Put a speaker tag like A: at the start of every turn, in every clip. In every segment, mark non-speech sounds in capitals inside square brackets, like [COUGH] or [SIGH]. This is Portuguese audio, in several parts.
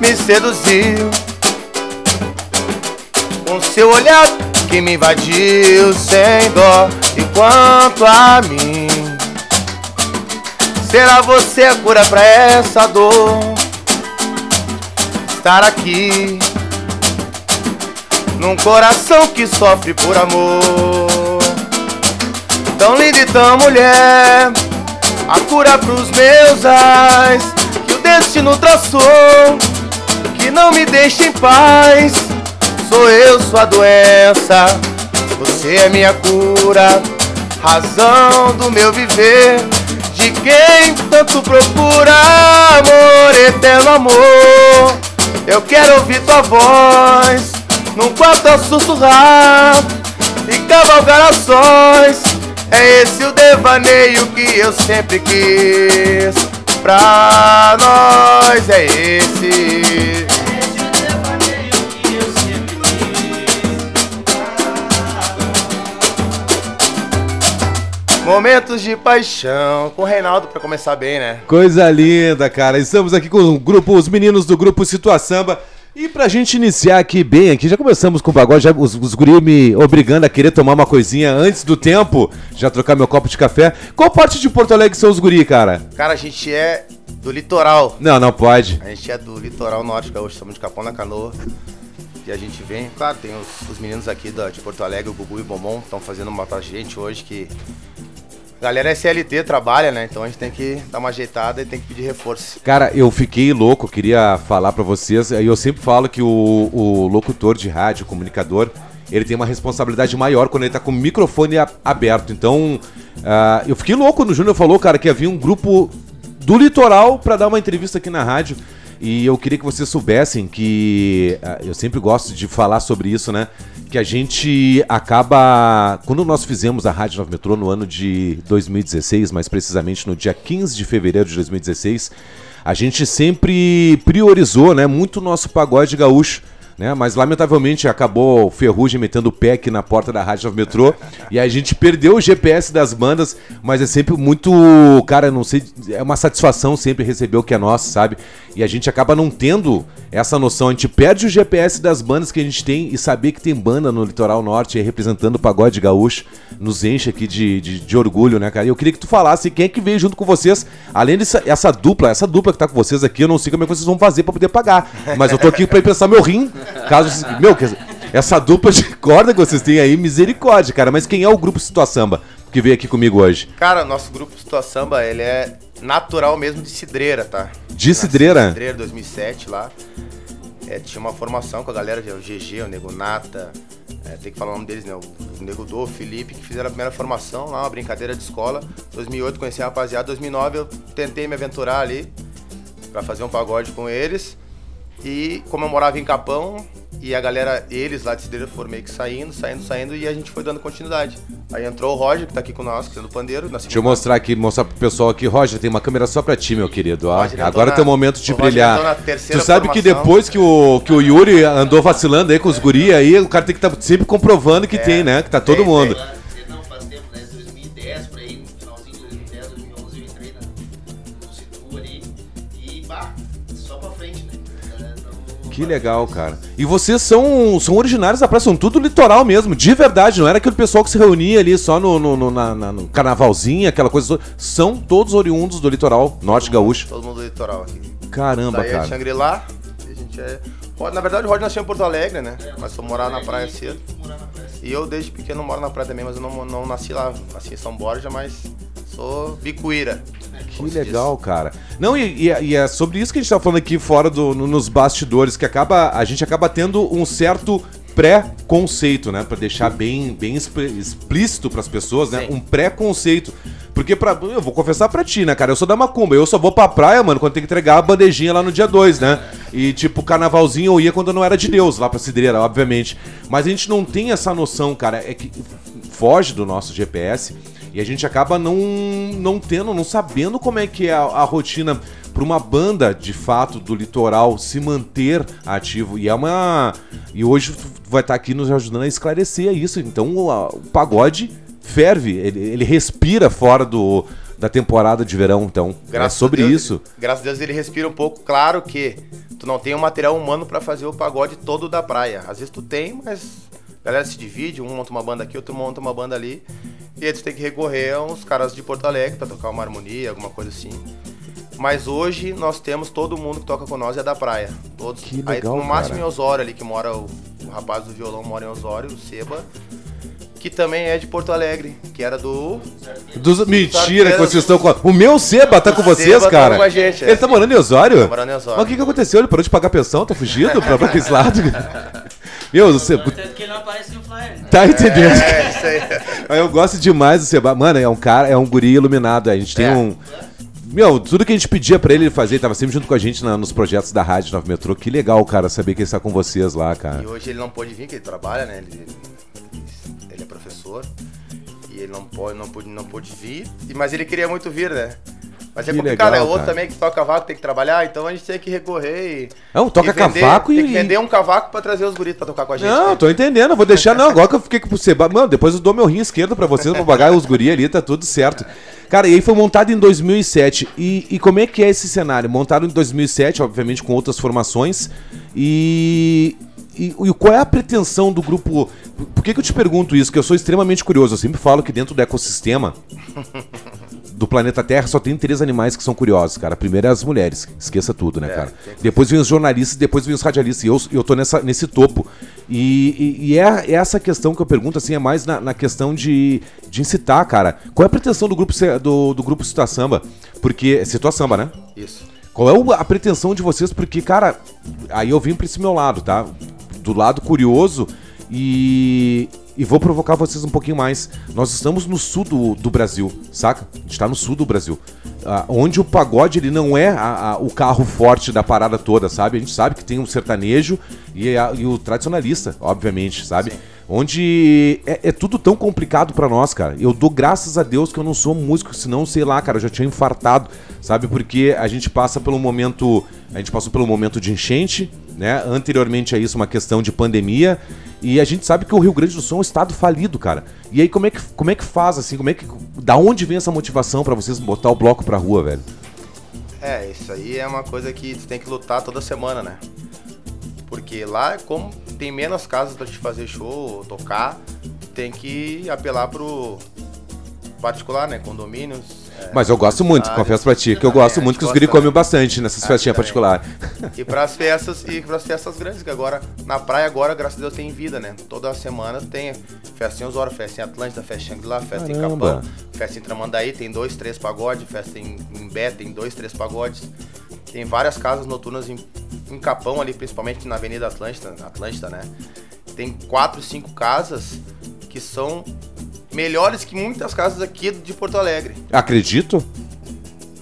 A: me seduziu. Com seu olhar que me invadiu sem dó. E quanto a mim, será você a cura pra essa dor? Estar aqui, num coração que sofre por amor. Tão linda e tão mulher, a cura pros meus ais, que o destino traçou, que não me deixa em paz. Sou eu sua doença, você é minha cura, razão do meu viver. De quem tanto procura amor, eterno amor. Eu quero ouvir tua voz num quarto a sussurrar e cavalgar a sós. É esse o devaneio que eu sempre quis. Pra nós é esse. Momentos de paixão com o Reinaldo pra começar bem, né?
B: Coisa linda, cara. Estamos aqui com o grupo, os meninos do grupo Situa Samba. E pra gente iniciar aqui bem, aqui já começamos com o pagode, já, os, os guri me obrigando a querer tomar uma coisinha antes do tempo, já trocar meu copo de café. Qual parte de Porto Alegre são os guri, cara?
A: Cara, a gente é do litoral.
B: Não, não pode.
A: A gente é do litoral norte gaúcho, estamos de Capão na Canoa. E a gente vem, claro, tem os, os meninos aqui da, de Porto Alegre, o Gugu e o Bombom, estão fazendo uma pra gente hoje que. A galera é CLT, trabalha, né? Então a gente tem que dar uma ajeitada e tem que pedir reforço.
B: Cara, eu fiquei louco, queria falar pra vocês, eu sempre falo que o, o locutor de rádio, o comunicador, ele tem uma responsabilidade maior quando ele tá com o microfone aberto. Então, ah, eu fiquei louco no Júnior falou, cara, que havia um grupo do litoral pra dar uma entrevista aqui na rádio. E eu queria que vocês soubessem que ah, eu sempre gosto de falar sobre isso, né? Que a gente acaba. Quando nós fizemos a Rádio 9 Metrô no ano de 2016, mais precisamente no dia 15 de fevereiro de 2016, a gente sempre priorizou, né, muito o nosso pagode gaúcho. Né? Mas lamentavelmente acabou o Ferrugem metendo o pé aqui na porta da Rádio 9 Metrô e a gente perdeu o GPS das bandas, mas é sempre muito, cara, não sei, é uma satisfação sempre receber o que é nosso, sabe? E a gente acaba não tendo essa noção, a gente perde o GPS das bandas que a gente tem e saber que tem banda no litoral norte representando o pagode gaúcho nos enche aqui de, de, de orgulho, né, cara? E eu queria que tu falasse quem é que veio junto com vocês, além dessa essa dupla, essa dupla que tá com vocês aqui, eu não sei como é que vocês vão fazer pra poder pagar, mas eu tô aqui pra emprestar meu rim, caso meu, quer dizer, essa dupla de corda que vocês têm aí, misericórdia, cara. Mas quem é o grupo Situa Samba que veio aqui comigo hoje?
A: Cara, nosso grupo Situa Samba, ele é natural mesmo de Cidreira, tá?
B: De Cidreira?
A: Cidreira, 2007 lá. É, tinha uma formação com a galera, o GG, o Nego Nata, é, tem que falar o nome deles, né? O, Nego Dô, o Felipe, que fizeram a primeira formação lá, uma brincadeira de escola. 2008 conheci a rapaziada, 2009 eu tentei me aventurar ali pra fazer um pagode com eles. E como eu morava em Capão, e a galera, eles lá de Cidreira foram meio que saindo, saindo, saindo, e a gente foi dando continuidade. Aí entrou o Roger, que tá aqui com nós, que é do pandeiro.
B: Deixa eu mostrar aqui, mostrar pro pessoal aqui. Roger, tem uma câmera só pra ti, meu querido.
A: entrou
B: Agora
A: na-
B: é teu momento de
A: o
B: brilhar. Tu sabe que
A: formação.
B: depois que o, que o Yuri andou vacilando aí com os guri aí, o cara tem que estar sempre comprovando que tem, né? Que tá todo
A: tem,
B: mundo.
A: tem.
B: Que legal, cara. E vocês são, são originários da praia, são tudo litoral mesmo, de verdade. Não era aquele pessoal que se reunia ali só no, no, no- na- na- no carnavalzinho, aquela coisa. toda. São todos oriundos do litoral, norte gaúcho.
A: Todo mundo do litoral aqui.
B: Caramba,
A: Daí é
B: cara.
A: Xangri-Lá, e a gente é... Na verdade, o Rod nasceu em Porto Alegre, né? Mas foi morar na praia cedo. E eu, desde pequeno, moro na praia também, mas eu não, não nasci lá. Nasci em São Borja, mas sou bicuíra.
B: Que legal, cara. Não, e, e- e é sobre isso que a gente tá falando aqui fora do, no- nos bastidores, que acaba a gente acaba tendo um certo pré-conceito, né? Pra deixar bem, bem expl- explícito pras pessoas, né?
A: Sim.
B: Um pré-conceito. Porque pra, eu vou confessar pra ti, né, cara? Eu sou da Macumba. Eu só vou pra praia, mano, quando tem que entregar a bandejinha lá no dia 2, né? E, tipo, carnavalzinho eu ia quando eu não era de Deus, lá pra Cidreira, obviamente. Mas a gente não tem essa noção, cara. É que foge do nosso GPS e a gente acaba não, não tendo, não sabendo como é que é a, a rotina para uma banda de fato do litoral se manter ativo. E é uma. E hoje vai estar aqui nos ajudando a esclarecer isso. Então o, pagode ferve, ele, ele respira fora do, da temporada de verão, então.
A: Graças
B: é sobre
A: a Deus,
B: isso.
A: ele- graças a Deus ele respira um pouco. Claro que tu não tem o material humano pra fazer o pagode todo da praia. Às vezes tu tem, mas a galera se divide, um monta uma banda aqui, outro monta uma banda ali. E aí tu tem que recorrer a uns caras de Porto Alegre pra tocar uma harmonia, alguma coisa assim. Mas hoje nós temos todo mundo que toca com nós é da praia. Todos.
B: Que
A: aí
B: legal,
A: no máximo
B: cara.
A: em Osório ali, que mora o, o rapaz do violão mora em Osório, o Seba. Que também é de Porto Alegre, que era do
B: Dos- mentira que vocês estão com. O meu Seba tá com vocês,
A: Seba tá
B: cara.
A: com a gente, é.
B: Ele tá morando em Osório?
A: Tá morando em Osório.
B: Mas o que, que aconteceu? Ele parou de pagar pensão? Tá fugido [LAUGHS] pra, pra aquele lado? [LAUGHS] Meu, o Seba.
C: Tanto que ele não aparece no flyer, né?
B: Tá entendendo?
A: É, isso aí. [LAUGHS]
B: Eu gosto demais do Seba. Mano, é um cara, é um guri iluminado. A gente tem
A: É.
B: um. Meu, tudo que a gente pedia pra ele fazer, ele tava sempre junto com a gente na- nos projetos da Rádio Nova Metrô. Que legal, cara, saber que ele está com vocês lá, cara.
A: E hoje ele não pôde vir, porque ele trabalha, né? Ele, ele é professor. E ele não pode, não pôde, não pôde vir. Mas ele queria muito vir, né? Mas é
B: Que
A: complicado,
B: legal,
A: é outro
B: cara.
A: também que toca cavaco, tem que trabalhar, então a gente tem que recorrer e.
B: Não, toca
A: e vender-
B: cavaco e-
A: Tem que vender um cavaco pra trazer os guris pra tocar com a gente.
B: Não,
A: né?
B: tô entendendo. eu Vou deixar, não. Agora que eu fiquei com Seba. Mano, depois eu dou meu rim esquerdo pra vocês, pra pagar os guri ali, tá tudo certo. Cara, e aí foi montado em 2007. E, e como é que é esse cenário? Montado em 2007, obviamente com outras formações. E, e, e qual é a pretensão do grupo? Por que, que eu te pergunto isso? Que eu sou extremamente curioso. Eu sempre falo que dentro do ecossistema [LAUGHS] do planeta Terra só tem três animais que são curiosos, cara. Primeiro é as mulheres, esqueça tudo, né,
A: É,
B: cara? Depois vem os jornalistas, depois vem os radialistas. E eu, eu tô nessa, nesse topo. E, e- e é, é essa questão que eu pergunto, assim, é mais na, na questão de, de incitar, cara. Qual é a pretensão do grupo, do, do grupo Citar Samba? Porque. Citar Samba, né?
A: Isso.
B: Qual é a pretensão de vocês? Porque, cara, aí eu vim pra esse meu lado, tá? Do lado curioso e, e vou provocar vocês um pouquinho mais. Nós estamos no sul do, do Brasil, saca? A gente tá no sul do Brasil. Ah, onde o pagode ele não é a- a- o carro forte da parada toda, sabe? A gente sabe que tem um sertanejo e, a- e o tradicionalista, obviamente, sabe? Onde é, é tudo tão complicado pra nós, cara. Eu dou graças a Deus que eu não sou músico, senão, sei lá, cara, eu já tinha infartado, sabe? Porque a gente passa pelo momento. A gente passou pelo momento de enchente, né? Anteriormente a isso, uma questão de pandemia. E a gente sabe que o Rio Grande do Sul é um estado falido, cara. E aí, como é que, como é que faz, assim? Como é que. Da onde vem essa motivação pra vocês botar o bloco pra rua, velho?
A: É, isso aí é uma coisa que tu tem que lutar toda semana, né? Porque lá, como tem menos casas pra te fazer show tocar, tem que apelar pro particular, né? Condomínios. É,
B: Mas eu gosto muito, confesso pra ti, que eu
A: É,
B: gosto muito que os guri comem bastante nessas
A: Ah,
B: festinhas
A: também.
B: particulares.
A: E pras festas, e pras festas grandes, que agora, na praia agora, graças a Deus, tem vida, né? Toda semana tem festa em Osório, festa em Atlântida, festa em Shangri-La, festa em. Capão, festa em Tramandaí, tem dois, três pagodes, festa em, em Bé, tem dois, três pagodes. Tem várias casas noturnas em, em Capão ali, principalmente na Avenida Atlântida, Atlântida, né? Tem quatro, cinco casas que são melhores que muitas casas aqui de Porto Alegre.
B: Acredito?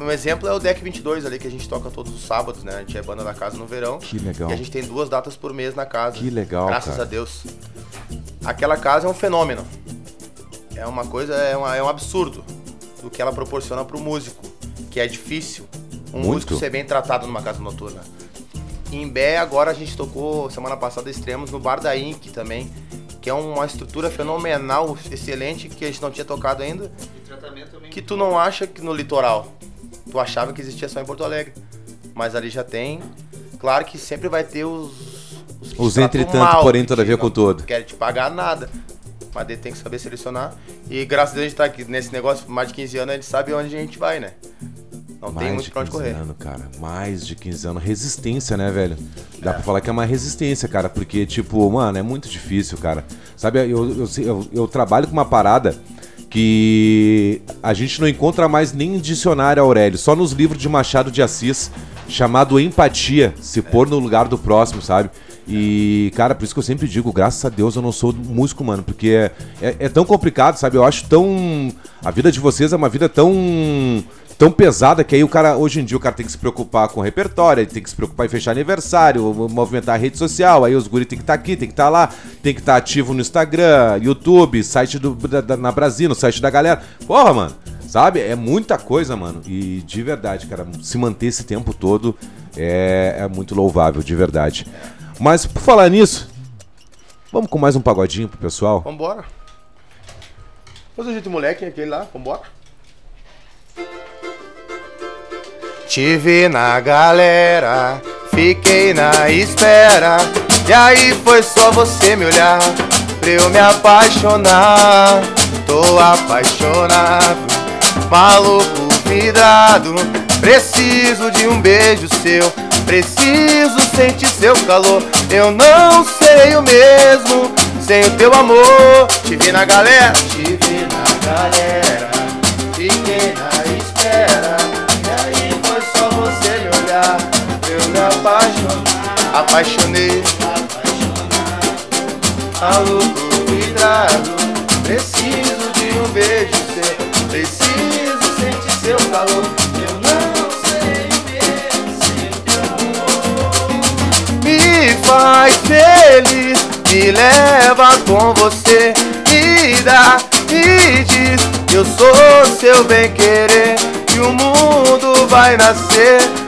A: Um exemplo é o Deck 22 ali, que a gente toca todos os sábados, né? A gente é banda da casa no verão.
B: Que legal.
A: E a gente tem duas datas por mês na casa.
B: Que legal,
A: Graças
B: cara.
A: a Deus. Aquela casa é um fenômeno. É uma coisa, é, uma- é um absurdo do que ela proporciona pro músico. Que é difícil um
B: Muito.
A: músico ser bem tratado numa casa noturna. Em Bé, agora a gente tocou semana passada extremos no Bar da Inc também. Que é uma estrutura fenomenal, excelente, que a gente não tinha tocado ainda
D: E tratamento também.
A: que tu não acha que no litoral. Tu achava que existia só em Porto Alegre. Mas ali já tem. Claro que sempre vai ter os.
B: Os
A: tratam
B: entretanto,
A: mal,
B: porém, todavia, com
A: não
B: todo.
A: Querem te pagar nada. Mas daí tem que saber selecionar. E graças a Deus a gente tá aqui nesse negócio por mais de 15 anos, a gente sabe onde a gente vai, né? Não tem
B: Mais
A: muito
B: de
A: pra onde
B: 15
A: correr.
B: anos, cara. Mais de 15 anos. Resistência, né, velho? Dá pra falar que é uma resistência, cara. Porque, tipo, mano, é muito difícil, cara. Sabe, eu, eu, eu, eu trabalho com uma parada que a gente não encontra mais nem em dicionário, Aurélio. Só nos livros de Machado de Assis, chamado Empatia. Se pôr no lugar do próximo, sabe? E, cara, por isso que eu sempre digo, graças a Deus eu não sou músico, mano, porque é, é, é tão complicado, sabe? Eu acho tão. A vida de vocês é uma vida tão tão pesada que aí o cara, hoje em dia, o cara tem que se preocupar com o repertório, ele tem que se preocupar em fechar aniversário, movimentar a rede social, aí os guri tem que estar aqui, tem que estar lá, tem que estar ativo no Instagram, YouTube, site do, da, da- na Brasil, no site da galera. Porra, mano, sabe? É muita coisa, mano. E de verdade, cara, se manter esse tempo todo é, é muito louvável, de verdade. Mas por falar nisso, vamos com mais um pagodinho pro pessoal?
A: Vambora. Fazer o jeito moleque aquele lá, vambora. Te vi na galera, fiquei na espera. E aí foi só você me olhar pra eu me apaixonar. Tô apaixonado, maluco vidrado. Preciso de um beijo seu, preciso sentir seu calor. Eu não sei o mesmo sem o teu amor. Te vi na galera, te vi na galera, apaixonei, apaixonei, maluco vidrado. Preciso de um beijo seu, preciso sentir seu calor. Eu não sei mesmo sem o teu amor. Me faz feliz, me leva com você, me dá, me diz eu sou seu bem querer, que o mundo vai nascer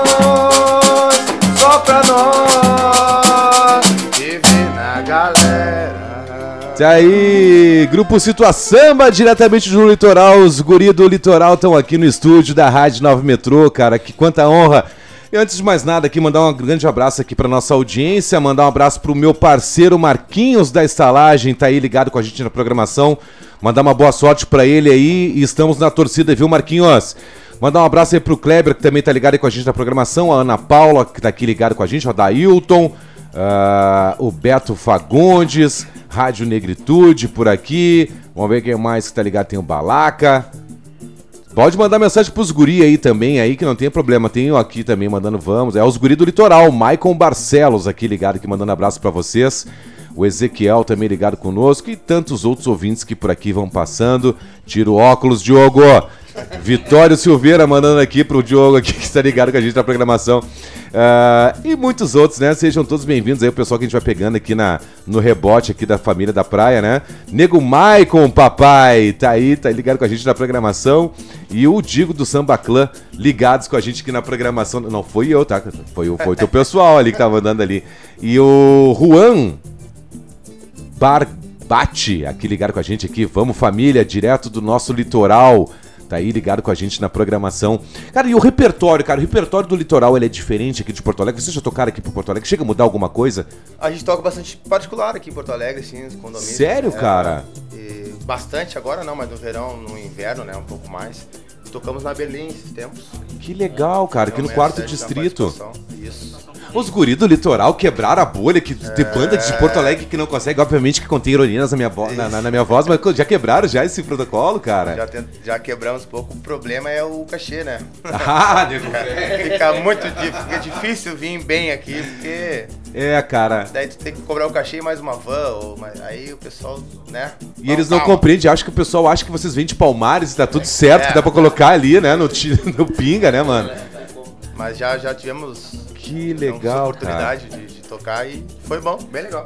B: E aí, Grupo Situa Samba, diretamente do litoral. Os guri do litoral estão aqui no estúdio da Rádio 9 Metrô, cara. Que quanta honra. E antes de mais nada, aqui mandar um grande abraço aqui para nossa audiência, mandar um abraço pro meu parceiro Marquinhos da Estalagem, tá aí ligado com a gente na programação. Mandar uma boa sorte para ele aí e estamos na torcida, viu, Marquinhos? Mandar um abraço aí pro Kleber, que também tá ligado aí com a gente na programação, a Ana Paula, que tá aqui ligado com a gente, o Dailton, ah, o Beto Fagundes, Rádio Negritude por aqui. Vamos ver quem mais que tá ligado, tem o Balaca. Pode mandar mensagem pros guri aí também, aí que não tem problema. Tem aqui também mandando vamos. É os guri do litoral, Maicon Barcelos aqui ligado, aqui mandando abraço para vocês. O Ezequiel também ligado conosco e tantos outros ouvintes que por aqui vão passando. Tira o óculos, Diogo. Vitório Silveira mandando aqui pro Diogo aqui [LAUGHS] que está ligado com a gente na programação. Ah, e muitos outros, né? Sejam todos bem-vindos aí, o pessoal que a gente vai pegando aqui na, no rebote aqui da família da praia, né? Nego Maicon, papai, tá aí, tá ligado com a gente na programação. E o Digo do Samba Clã ligados com a gente aqui na programação. Não, foi eu, tá? Foi, foi o teu pessoal ali que tava andando ali. E o Juan Barbate, aqui ligado com a gente aqui. Vamos, família, direto do nosso litoral. Tá aí ligado com a gente na programação. Cara, e o repertório, cara? O repertório do litoral ele é diferente aqui de Porto Alegre. Vocês já tocaram aqui pro Porto Alegre? Chega a mudar alguma coisa?
A: A gente toca bastante particular aqui em Porto Alegre, assim, nos condomínios.
B: Sério,
A: É,
B: cara?
A: e bastante agora não, mas no verão, no inverno, né, um pouco mais. Tocamos na Berlim esses tempos.
B: Que legal, cara, aqui no
A: Realmente,
B: quarto
A: dá
B: distrito.
A: Isso.
B: Os guri do litoral quebraram a bolha que tem banda de Porto Alegre que não consegue, obviamente que contém ironias na minha, na, na- na minha voz, mas já quebraram já esse protocolo, cara?
A: Já, tent- já quebramos pouco. O problema é o cachê, né? [LAUGHS]
B: Ah, nego.
A: Fica muito fica difícil vir bem aqui, porque
B: É, cara.
A: daí tu tem que cobrar o cachê e mais uma van, ou aí o pessoal, né?
B: E eles não
A: calma.
B: compreendem, acho que o pessoal acha que vocês vêm de Palmares e tá tudo certo,
A: É.
B: que dá pra colocar ali, né, no, [LAUGHS] no pinga, né, mano?
A: Mas já, já tivemos
B: Que legal,
A: oportunidade de, de tocar e foi bom, bem legal.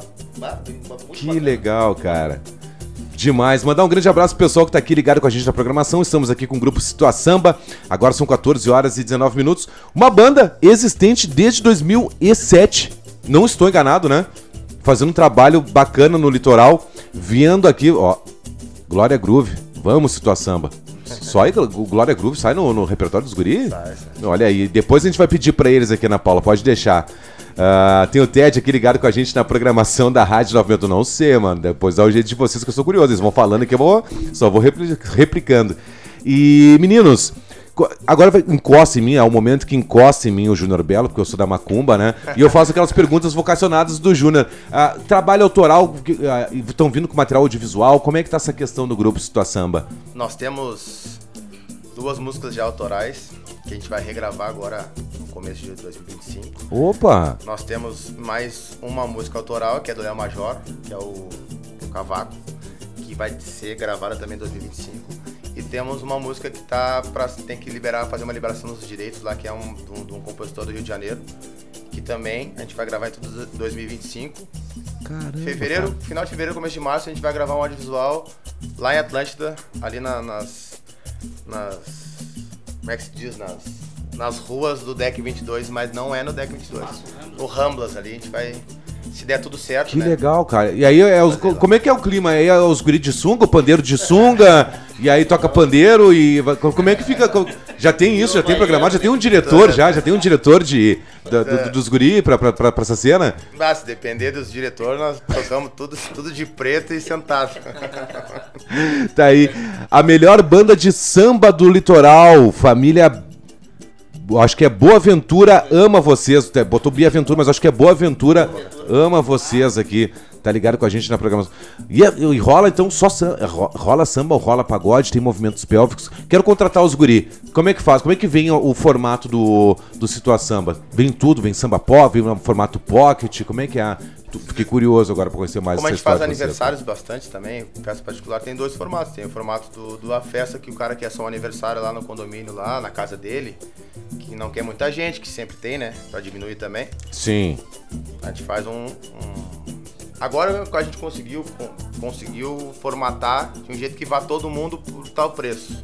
B: Que
A: bacana.
B: legal, cara. Demais. Mandar um grande abraço pro pessoal que tá aqui ligado com a gente na programação. Estamos aqui com o grupo Situa Samba. Agora são 14 horas e 19 minutos. Uma banda existente desde 2007. Não estou enganado, né? Fazendo um trabalho bacana no litoral. Vindo aqui, ó. Glória Groove. Vamos, Situa Samba. Só aí o Glória Groove sai no, no repertório dos guris?
A: Sai, sai.
B: Olha aí, depois a gente vai pedir pra eles aqui, Ana Paula, pode deixar. Ah, tem o Ted aqui ligado com a gente na programação da Rádio 90. Não sei, mano. Depois dá o jeito de vocês que eu sou curioso. Eles vão falando que eu vou, só vou repli- replicando. E, meninos, agora encosta em mim, é o momento que encosta em mim o Júnior Belo, porque eu sou da Macumba, né? E eu faço aquelas perguntas vocacionadas do Júnior. Ah, trabalho autoral, que, ah, estão vindo com material audiovisual, como é que tá essa questão do grupo Situa Samba?
A: Nós temos duas músicas já autorais que a gente vai regravar agora no começo de 2025.
B: Opa!
A: Nós temos mais uma música autoral, que é do Léo Major, que é o, o Cavaco, que vai ser gravada também em 2025. Temos uma música que tá pra, tem que liberar, fazer uma liberação dos direitos lá, que é um, de um, de um compositor do Rio de Janeiro, que também a gente vai gravar em tudo 2025.
B: Caramba!
A: Fevereiro, final de fevereiro, começo de março, a gente vai gravar um audiovisual lá em Atlântida, ali na- nas, nas. Como é que se diz? Nas, nas ruas do deck 22, mas não é no deck 22. No Ramblas ali, a gente vai. Se der tudo certo,
B: Que
A: né?
B: legal, cara. E aí, é os- como é que é o clima? Aí é os guris de sunga, o pandeiro de sunga, e aí toca pandeiro e. Como é que fica? Já tem isso, já tem programado, já tem um diretor já, já tem um diretor de, da- do- dos guri pra, pra, pra, pra essa cena?
A: Ah, se depender dos diretores, nós tocamos tudo, tudo de preto e sentado. [LAUGHS]
B: Tá aí. A melhor banda de samba do litoral, família. Acho que é Boa Ventura ama vocês. Botou Bia Ventura, mas acho que é Boa Ventura ama vocês aqui. Tá ligado com a gente na programação. E, é- e rola então só sam- ro- rola samba, rola pagode, tem movimentos pélvicos. Quero contratar os guri. Como é que faz? Como é que vem o, o formato do, do Situa Samba? Vem tudo? Vem samba pop, vem no formato pocket? Como é que é? Fiquei curioso agora pra conhecer mais
A: Como a gente faz aniversários bastante também, festa particular, tem dois formatos. Tem o formato do, do a festa, que o cara quer só um aniversário lá no condomínio, lá na casa dele, que não quer muita gente, que sempre tem, né? Pra diminuir também.
B: Sim.
A: A gente faz um. um- Agora a gente conseguiu, con- conseguiu formatar de um jeito que vá todo mundo por tal preço.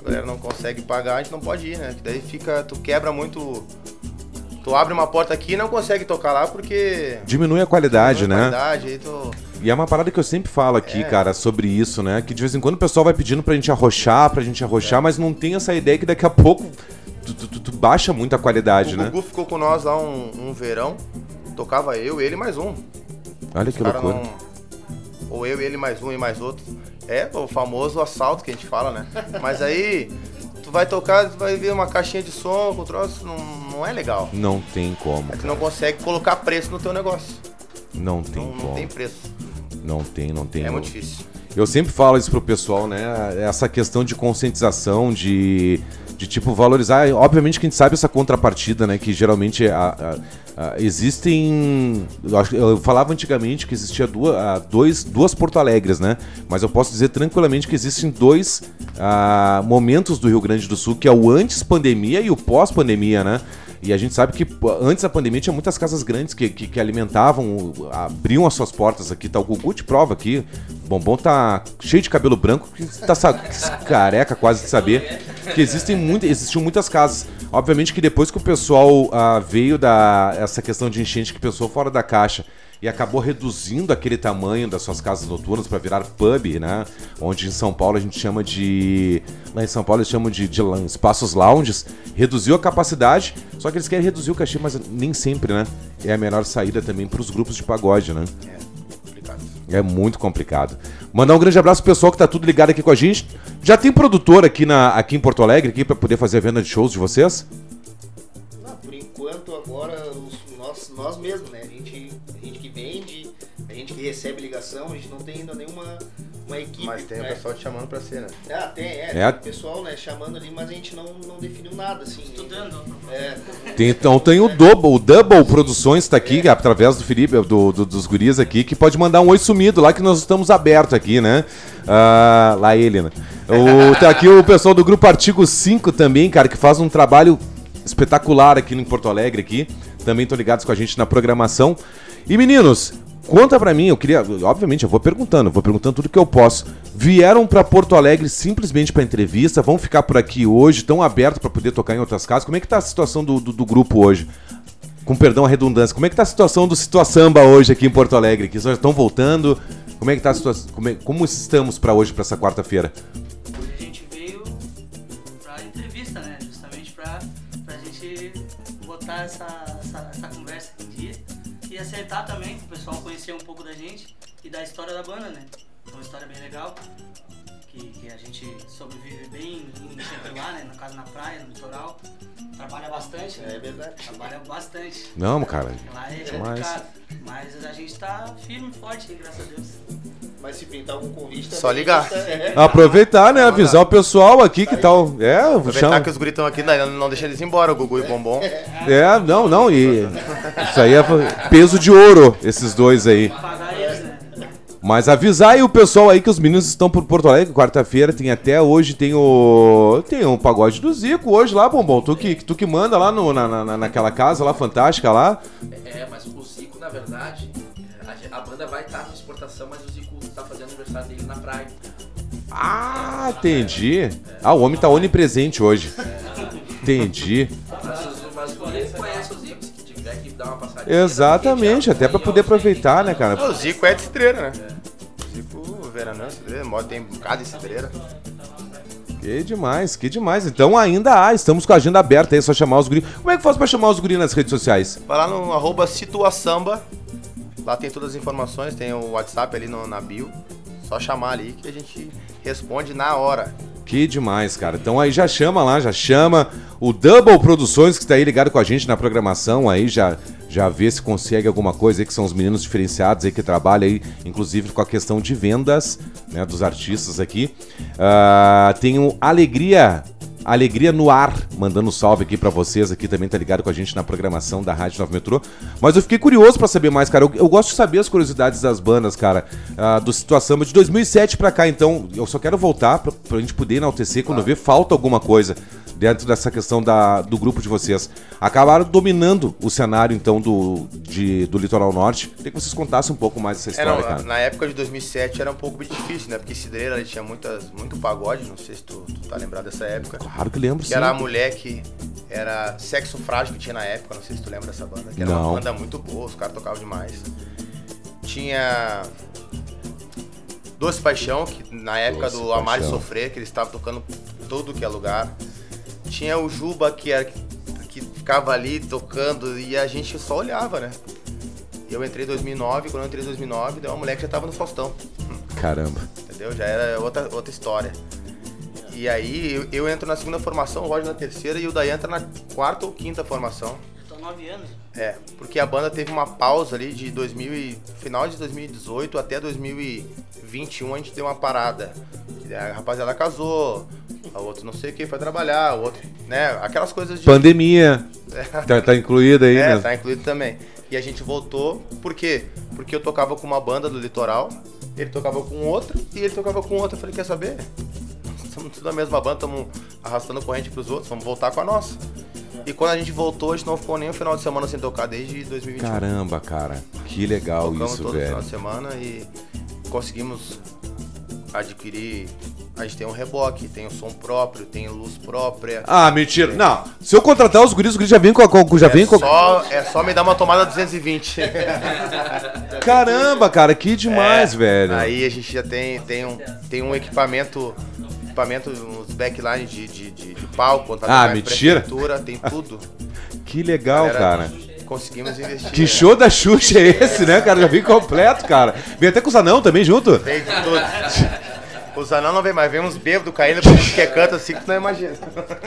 A: A galera não consegue pagar, a gente não pode ir, né? Que daí fica. Tu quebra muito. Tu abre uma porta aqui e não consegue tocar lá porque.
B: Diminui a qualidade,
A: é
B: né?
A: qualidade, aí tu.
B: E é uma parada que eu sempre falo aqui,
A: É.
B: cara, sobre isso, né? Que de vez em quando o pessoal vai pedindo pra gente arrochar, pra gente
A: É.
B: arrochar, mas não tem essa ideia que daqui a pouco tu, tu- tu- baixa muito a qualidade,
A: o
B: né?
A: Gugu ficou com nós lá um, um verão. Tocava eu, ele mais um.
B: Olha que
A: Os cara
B: loucura.
A: não- Ou eu, ele, mais um e mais outro. É, o famoso assalto que a gente fala, né? [LAUGHS] Mas aí, tu vai tocar, tu vai ver uma caixinha de som com troço, não, não é legal.
B: Não tem como.
A: É que tu não consegue colocar preço no teu negócio.
B: Não tem
A: Não, não
B: como.
A: tem preço.
B: Não tem, não tem.
A: É muito difícil.
B: Eu sempre falo isso pro pessoal, né? Essa questão de conscientização, de, de tipo, valorizar. Obviamente que a gente sabe essa contrapartida, né? Que geralmente a- a- a- existem. Eu, falava antigamente que existia duas, ah, dois, duas Porto Alegres, né? Mas eu posso dizer tranquilamente que existem dois ah, momentos do Rio Grande do Sul, que é o antes pandemia e o pós-pandemia, né? E a gente sabe que antes da pandemia tinha muitas casas grandes que, que, que alimentavam, abriam as suas portas aqui. Tá o Gugu de prova aqui. O Bombom tá cheio de cabelo branco, que tá careca quase de saber. Que existem muito, existiam muitas casas. Obviamente que depois que o pessoal ah, veio da essa questão de enchente que pensou fora da caixa e acabou reduzindo aquele tamanho das suas casas noturnas para virar pub, né? Onde em São Paulo a gente chama de. Lá em São Paulo eles chamam de, de espaços lounges. Reduziu a capacidade, só que eles querem reduzir o cachê, mas nem sempre, né? É a melhor saída também para os grupos de pagode, né?
A: É complicado.
B: É muito complicado. Mandar um grande abraço pro pessoal que tá tudo ligado aqui com a gente. Já tem produtor aqui, na, aqui em Porto Alegre aqui para poder fazer a venda de shows de vocês?
D: Não, por enquanto agora nós, mesmos, né? A gente, a gente que vende, a gente que recebe ligação, a gente não tem ainda nenhuma uma equipe.
A: Mas tem o
D: né?
A: pessoal te chamando pra ser, né?
D: Ah, tem, é,
B: É.
D: tem o pessoal, né, chamando ali, mas a gente não, não definiu nada, assim.
C: Estudando.
D: É,
B: Tem, então tem o Double, o Double Produções tá aqui, através do Felipe, do, do- dos guris aqui, que pode mandar um oi sumido lá que nós estamos abertos aqui, né? Ah, lá ele, né? O, tá aqui o pessoal do grupo Artigo 5 também, cara, que faz um trabalho espetacular aqui em Porto Alegre aqui. Também estão ligados com a gente na programação. E meninos, conta pra mim, eu queria, obviamente eu vou perguntando, vou perguntando tudo que eu posso. Vieram pra Porto Alegre simplesmente pra entrevista, vão ficar por aqui hoje, estão abertos pra poder tocar em outras casas. Como é que tá a situação do, do, do grupo hoje? Com perdão a redundância, como é que tá a situação do Situa Samba hoje aqui em Porto Alegre? Que já estão voltando? Como é que tá a situação? Como, é- como estamos pra hoje, pra essa quarta-feira?
C: Hoje a gente veio entrevista, né? Justamente gente botar essa, da história da banda, né? É uma história bem legal, que, que a gente sobrevive bem em sempre lá, né? Na casa na praia, no litoral. Trabalha bastante, né?
D: é verdade.
C: Trabalha bastante.
B: Não, cara.
C: Lá é
B: Demais.
C: complicado. Mas a gente tá firme e forte, hein, graças a Deus.
D: Mas se pintar algum convite...
A: Só ligar.
D: tá- é.
B: Aproveitar, né? Avisar o pessoal aqui que tal. É,
A: Aproveitar
B: chama.
A: que os guris estão aqui, não, não deixa eles ir embora, o Gugu e o Bombom.
B: É, não, não, e isso aí é peso de ouro, esses dois aí.
C: Pagar né?
B: Mas avisar aí o pessoal aí que os meninos estão por Porto Alegre, quarta-feira, tem até hoje, tem o. Tem um pagode do Zico hoje lá, Bombom. Tu que, tu que manda lá no, na, na- naquela casa lá fantástica lá.
E: É, mas o Zico, na verdade, a, a banda vai estar na exportação, mas o Zico tá fazendo aniversário dele na praia.
B: Ah, entendi. Ah, o homem tá onipresente hoje. Entendi. Exatamente, até pra poder aproveitar, né, cara?
A: O Zico é de cidreira, né? O Zico, veranão, cidreira, mora- tem um bocado de cidreira.
B: Que demais, que demais. Então ainda há, estamos com a agenda aberta aí, é só chamar os guri. Como é que faz pra chamar os guri nas redes sociais?
A: Vai lá no arroba Situaçamba. Lá tem todas as informações, tem o WhatsApp ali no- na bio. Só chamar ali que a gente responde na hora.
B: Que demais, cara. Então aí já chama lá, já chama o Double Produções que está aí ligado com a gente na programação aí, já já vê se consegue alguma coisa aí que são os meninos diferenciados aí que trabalham aí, inclusive com a questão de vendas, né, dos artistas aqui. O Alegria Alegria no ar, mandando um salve aqui pra vocês aqui também tá ligado com a gente na programação da Rádio 9 Metrô. Mas eu fiquei curioso pra saber mais, cara. Eu, eu gosto de saber as curiosidades das bandas, cara, ah, do Situação de 2007 pra cá. Então, eu só quero voltar pra, pra gente poder enaltecer quando vê falta alguma coisa dentro dessa questão da, do grupo de vocês. Acabaram dominando o cenário, então, do, de- do Litoral Norte. Queria que vocês contassem um pouco mais dessa
A: É,
B: história,
A: não,
B: cara.
A: na época de 2007 era um pouco difícil, né? Porque Cidreira tinha muitas, muito pagode, não sei se tu, tu tá lembrado dessa época.
B: Claro que lembro,
A: Que
B: sim.
A: era a mulher que era sexo frágil que tinha na época, não sei se tu lembra dessa banda. Que era
B: Não.
A: uma banda muito boa, os caras tocavam demais. Tinha Doce Paixão, que na época
B: Doce
A: do Amar e. Sofrer, que eles estavam tocando todo que é lugar. Tinha o Juba, que, era, que ficava ali tocando e a gente só olhava, né? Eu entrei em 2009, quando eu entrei em 2009, deu uma mulher que já tava no Faustão
B: Caramba.
A: entendeu? Já era outra, outra história. E aí eu, eu entro na segunda formação, o Roger na terceira e o Dayan entra na quarta ou quinta formação.
C: Eu tô nove anos.
A: É, porque a banda teve uma pausa ali de 2000 e, final de 2018 até 2021 a gente deu uma parada. A rapaziada casou, a outro não sei o que foi trabalhar, o outro, né? Aquelas coisas de
B: Pandemia. Tá, tá incluída aí,
A: é,
B: né?
A: tá incluído também. E a gente voltou, por quê? Porque eu tocava com uma banda do litoral, ele tocava com outra e ele tocava com outra. Eu falei, quer saber? [LAUGHS] Estamos tudo na mesma banda, estamos arrastando corrente pros outros, vamos voltar com a nossa. E quando a gente voltou, a gente não ficou nem um final de semana sem tocar desde 2021.
B: Caramba, cara. Que legal
A: Tocamos
B: isso,
A: todo
B: velho.
A: final de semana e conseguimos adquirir. A gente tem um reboque, tem o som próprio, tem luz própria.
B: Ah, mentira. Não. Se eu contratar os guris, os guris já vêm com a. com- Já vem
A: é,
B: com a-
A: só, é só me dar uma tomada 220. [LAUGHS]
B: Caramba, cara, que demais,
A: É,
B: velho.
A: Aí a gente já tem, tem, um, tem um equipamento, equipamento, uns backline de, de, de, de palco,
B: Ah,
A: contato
B: mentira.
A: prefeitura, tem tudo. [LAUGHS]
B: Que legal,
A: Galera,
B: cara.
A: Conseguimos investir.
B: Que show da Xuxa é esse, né, cara? Já vem completo, cara. Vem até com os anão também junto.
A: Tem de tudo. Os anão não vem mais, vem uns bêbados caindo pra gente que canta assim que tu não imagina.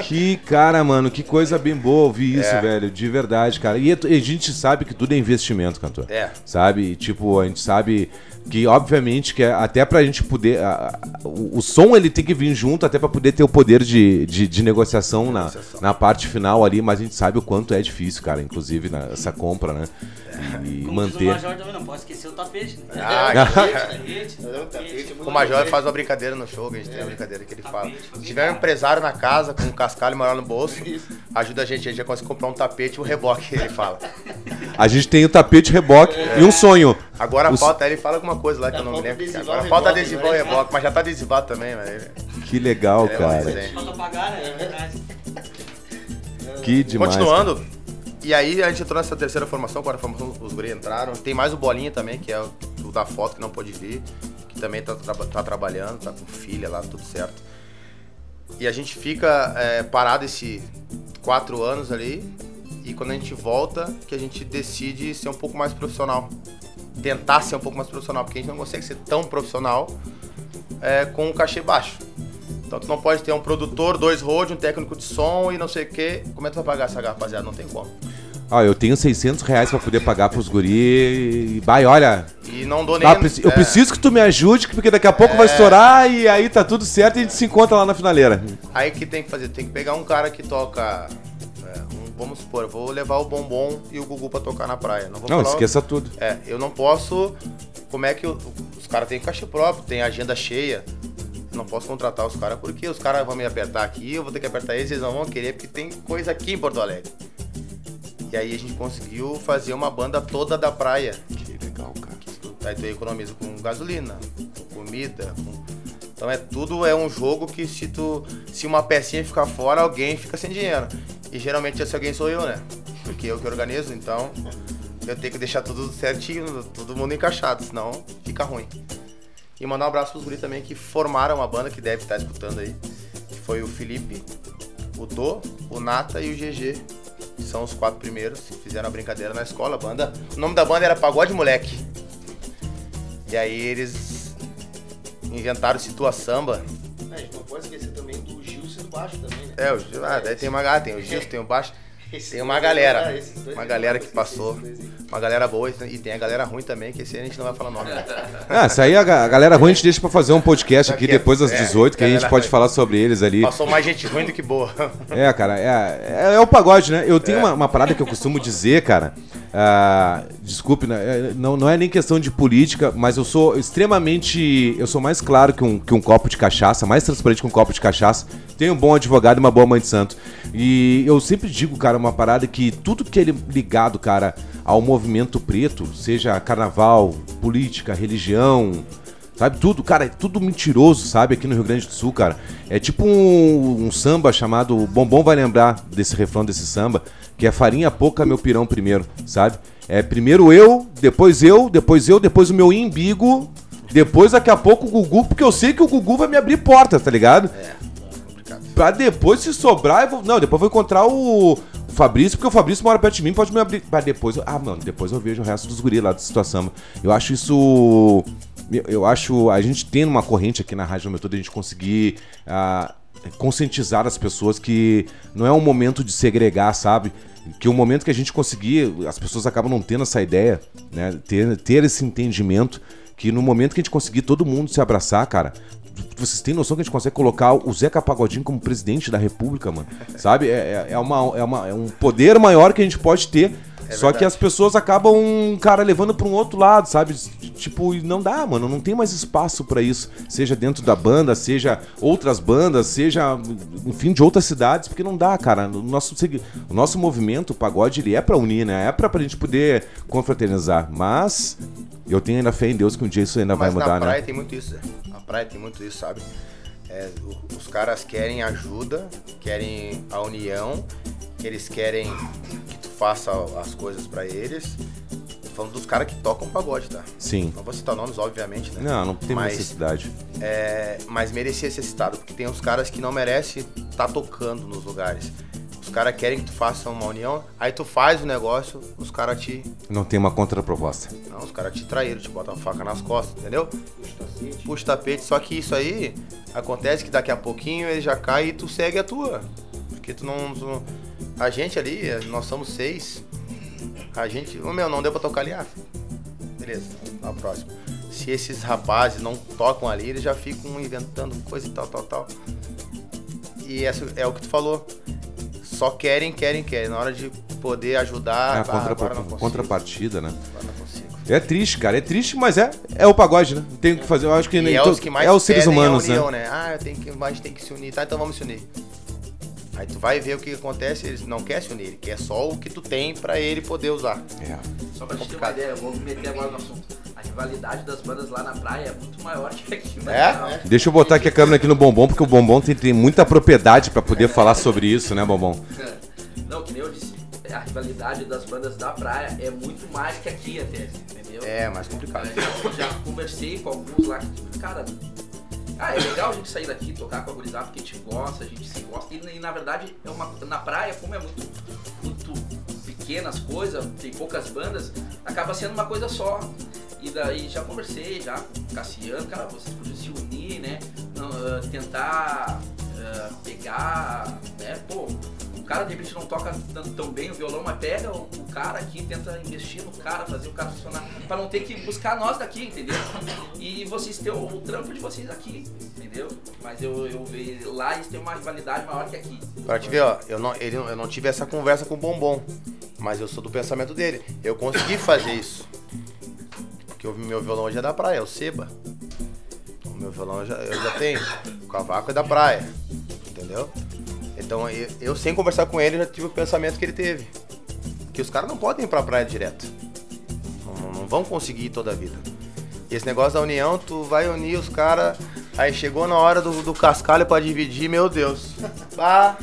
B: Que cara, mano, que coisa bem boa ouvir isso,
A: É.
B: velho. De verdade, cara. E a e a gente sabe que tudo é investimento, cantor.
A: É.
B: Sabe? E, Tipo, a gente sabe que, obviamente, que é até pra gente poder. a- a- o, o som ele tem que vir junto até pra poder ter o poder de, de, de negociação, na,
A: Negociação.
B: na parte final ali, mas a gente sabe o quanto é difícil, cara, inclusive nessa compra, né? E
C: Como diz o
B: manter.
C: Major também, não pode esquecer o tapete, né?
A: Ah, [LAUGHS]
C: tapete, tapete.
A: O Major faz uma brincadeira no show, que a gente tem uma brincadeira que ele fala. Se tiver um empresário na casa com um cascalho maior no bolso, ajuda a gente, a gente já consegue comprar um tapete e um reboque, ele fala.
B: A gente tem o tapete reboque e um sonho.
A: Agora
B: Os-
A: falta, ele fala alguma coisa lá que eu não me lembro.
D: adesivar
A: Agora falta adesivar o
D: né?
A: reboque, mas já tá adesivado também, mas...
B: Que legal,
A: É,
B: cara.
A: mas é.
C: Falta pagar, né? É verdade.
B: Que demais.
A: Continuando, e aí a gente entrou nessa terceira formação, quarta formação, os guri entraram. Tem mais o Bolinha também, que é o da foto, que não pôde vir, que também tá, tra- tá trabalhando, tá com filha lá, tudo certo. E a gente fica é, parado esses quatro anos ali, e quando a gente volta, que a gente decide ser um pouco mais profissional. Tentar ser um pouco mais profissional, porque a gente não consegue ser tão profissional é, com um cachê baixo. Então tu não pode ter um produtor, dois road, um técnico de som e não sei o quê. Como é que tu vai pagar essa rapaziada? Não tem como.
B: Ah, eu tenho 600 reais pra poder pagar pros guri e... Vai, olha...
A: E não dou nem...
B: Ah, preci- eu
A: é,
B: preciso que tu me ajude, porque daqui a pouco vai estourar e aí tá tudo certo e a gente se encontra lá na finaleira.
A: Aí que tem que fazer? Tem que pegar um cara que toca... vamos supor, eu vou levar o Bombom e o Gugu pra tocar na praia. Não, vou
B: Não, esqueça tudo.
A: É, eu não posso... Como é que eu- os caras têm caixa próprio, tem agenda cheia. Eu Não posso contratar os caras porque os caras vão me apertar aqui, eu vou ter que apertar eles, eles não vão querer, porque tem coisa aqui em Porto Alegre. E aí a gente conseguiu fazer uma banda toda da praia.
B: Que legal, cara.
A: Aí tu economiza com gasolina, com comida, com Então é tudo é um jogo que se tu se uma pecinha ficar fora, alguém fica sem dinheiro. E geralmente esse alguém sou eu, né? Porque eu que organizo, então eu tenho que deixar tudo certinho, todo mundo encaixado, senão fica ruim. E mandar um abraço pros guri também que formaram a banda que deve estar escutando aí. Que foi o Felipe, o Dô, o Nata e o GG. Que são os quatro primeiros que fizeram a brincadeira na escola. Banda, o nome da banda era Pagode Moleque. E aí eles inventaram Situa Samba.
D: É, a gente não pode esquecer baixo também, né?
A: É, o ah, daí tem uma ah, tem o Gil, tem o baixo. Tem uma galera, uma galera que passou, uma galera boa e tem a galera ruim também, que esse aí a gente não vai falar nome. [LAUGHS]
B: Ah, isso aí a, a galera ruim a gente deixa pra fazer um podcast aqui depois das
A: é,
B: 18, que a gente pode falar sobre eles ali.
A: Passou mais gente ruim do que boa.
B: É, cara, é, é, é o pagode, né? Eu tenho
A: É.
B: uma, uma parada que eu costumo dizer, cara. ah, desculpe, né? é, não, não é nem questão de política, mas eu sou extremamente. Eu sou mais claro que um, que um copo de cachaça, mais transparente que um copo de cachaça. Tenho um bom advogado e uma boa mãe de santo. E eu sempre digo, cara, uma parada que tudo que é ligado, cara, ao movimento preto, seja carnaval, política, religião, Sabe, tudo, cara, é tudo mentiroso, sabe, aqui no Rio Grande do Sul, cara. É tipo um, um samba chamado. O Bombom vai lembrar desse refrão desse samba, que é farinha pouca, meu pirão primeiro, sabe? É primeiro eu, depois eu, depois eu, depois o meu imbigo, depois daqui a pouco o Gugu, porque eu sei que o Gugu vai me abrir porta, tá ligado?
A: É, complicado.
B: Pra depois, se sobrar, eu vou. Não, depois eu vou encontrar o, o Fabrício, porque o Fabrício mora perto de mim, pode me abrir. Pra depois. eu- Ah, mano, depois eu vejo o resto dos guris lá da situação. Eu acho isso. Eu, acho. A gente tem uma corrente aqui na Rádio Metodo a gente conseguir. ah, conscientizar as pessoas que não é um momento de segregar, sabe? Que o momento que a gente conseguir, as pessoas acabam não tendo essa ideia, né? Ter, ter esse entendimento que no momento que a gente conseguir todo mundo se abraçar, cara, vocês têm noção que a gente consegue colocar o Zeca Pagodinho como presidente da República, mano? Sabe? É, é, é uma, é, uma, é um poder maior que a gente pode ter.
A: É
B: só que
A: verdade.
B: as pessoas acabam, cara, levando pra um outro lado, sabe? Tipo, não dá, mano. Não tem mais espaço pra isso. Seja dentro da banda, seja outras bandas, seja, enfim, de outras cidades, porque não dá, cara. O nosso, o nosso movimento, o pagode, ele é pra unir, né? É pra, pra gente poder confraternizar. Mas eu tenho ainda fé em Deus que um dia isso ainda vai
A: Mas
B: mudar,
A: na praia
B: né?
A: tem muito isso, né? Na praia tem muito isso, sabe? É, os caras querem ajuda, querem a união, eles querem que tu faça as coisas pra eles. Tô falando dos caras que tocam pagode, tá?
B: Sim.
A: Não vou citar nomes, obviamente, né?
B: Não, não tem
A: Mas-
B: necessidade.
A: É, mas merecia ser citado, porque tem uns caras que não merecem estar tocando nos lugares. Os caras querem que tu faça uma união, aí tu faz o negócio, os caras te.
B: Não tem uma contraproposta.
A: Não, os caras te traíram, te botam a faca nas costas, entendeu? Puxa o tapete, só que isso aí acontece que daqui a pouquinho ele já cai e tu segue a tua. Porque tu não. tu a gente ali, nós somos seis. A gente. Ô meu, não deu pra tocar ali, ah, beleza, na próxima. Se esses rapazes não tocam ali, eles já ficam inventando coisa e tal, tal, tal. E essa é o que tu falou. Só querem, querem, querem. Na hora de poder ajudar,
B: É a
A: ah,
B: contra-
A: agora não consigo.
B: contrapartida, né?
A: Agora não consigo.
B: É triste, cara. É triste, mas é, é o pagode, né? Tem que fazer. Eu acho que
A: E
B: nem
A: é os que mais
B: é os seres
A: pedem a
B: humanos,
A: união,
B: né?
A: né? Ah, eu tenho que, gente tem que se unir, tá? Então vamos se unir. Aí tu vai ver o que acontece, eles não querem se unir, ele quer só o que tu tem pra ele poder usar.
B: É.
E: Só pra gente ter uma ideia, eu vou me meter agora no assunto. A rivalidade das bandas lá na praia é muito maior que aqui. na
A: É?
B: Deixa eu botar aqui a câmera aqui no Bombom, porque o Bombom tem, tem muita propriedade pra poder [LAUGHS] falar sobre isso, né, Bombom? [LAUGHS]
E: Não, que nem eu disse, a rivalidade das bandas da praia é muito mais que aqui até, entendeu?
A: É, mais complicado.
E: Eu já, já conversei com alguns lá que, cara, ah, é legal a gente sair daqui, tocar com a gurizada, porque a gente gosta, a gente se gosta. E, e, na verdade, é uma, na praia, como é muito, muito pequenas coisas, tem poucas bandas, acaba sendo uma coisa só. E daí já conversei já com o Cassiano, cara, vocês podiam se unir, né? Ah, tentar ah, pegar, né? Pô, cara de repente não toca tão, tão bem o violão, mas pega o, o cara aqui, tenta investir no cara, fazer o cara funcionar, pra não ter que buscar nós daqui, entendeu? E vocês têm o, o trampo de vocês aqui, entendeu? Mas eu, eu vejo lá eles têm uma rivalidade maior que aqui.
A: Pra te ver, ó, eu não, ele, eu não tive essa conversa com o Bombom, mas eu sou do pensamento dele. Eu consegui fazer isso. Porque o meu violão hoje é da praia, é o Seba. O meu violão eu já, eu já tenho. O cavaco é da praia. Entendeu? Então eu, eu, sem conversar com ele, já tive o pensamento que ele teve. Que os caras não podem ir pra praia direto. Não, não vão conseguir ir toda a vida. E esse negócio da união, tu vai unir os caras. Aí chegou na hora do, do cascalho pra dividir, meu Deus. [LAUGHS] Ah,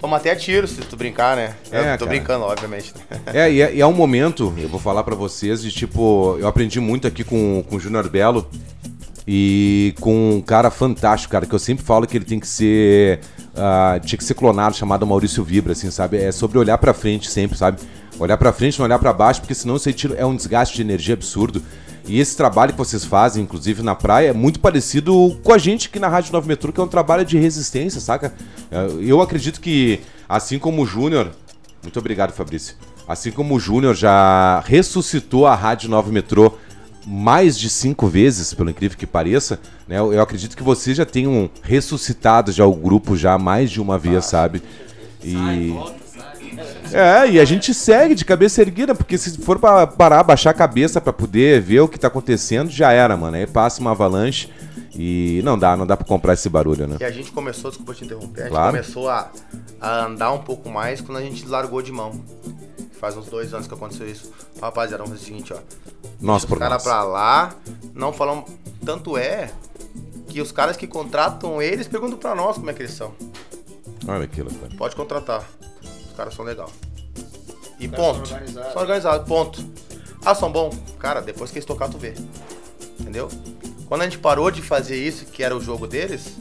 A: toma até tiro se tu brincar, né?
B: É,
A: eu
B: cara.
A: tô brincando, obviamente. [LAUGHS]
B: É, e é, e é um momento, eu vou falar pra vocês, de tipo, eu aprendi muito aqui com, com o Júnior Belo e com um cara fantástico, cara, que eu sempre falo que ele tem que ser. Ah, tinha que ser clonado, chamado Maurício Vibra, assim, sabe? É sobre olhar pra frente sempre, sabe? Olhar pra frente, não olhar pra baixo, porque senão você tira, é um desgaste de energia absurdo. E esse trabalho que vocês fazem, inclusive na praia, é muito parecido com a gente aqui na Rádio 9 Metrô, que é um trabalho de resistência, saca? É, Eu acredito que, assim como o Júnior. Muito obrigado, Fabrício. Assim como o Júnior já ressuscitou a Rádio 9 Metrô mais de cinco vezes, pelo incrível que pareça, né? Eu, eu acredito que vocês já tenham ressuscitado já o grupo já mais de uma vez, sabe?
C: Sai,
B: E.
C: volta, sai.
B: É, e a gente segue de cabeça erguida, porque se for pra parar, baixar a cabeça pra poder ver o que tá acontecendo, já era, mano. Aí passa uma avalanche e não dá, não dá pra comprar esse barulho, né?
A: E a gente começou, desculpa te interromper, a gente
B: Claro.
A: começou a, a andar um pouco mais quando a gente largou de mão. Faz uns dois anos que aconteceu isso. Rapaziada, vamos fazer o seguinte, ó. Deixa
B: por
A: os caras
B: nós.
A: pra lá, não falamos. Tanto é que os caras que contratam eles perguntam pra nós como é que eles são.
B: Olha aquilo, cara.
A: Pode contratar. Os caras são legal. E
D: Os
A: ponto.
D: são organizados.
A: São organizados, ponto. Ah, são bons? Cara, depois que eles tocar, tu vê. Entendeu? Quando a gente parou de fazer isso, que era o jogo deles,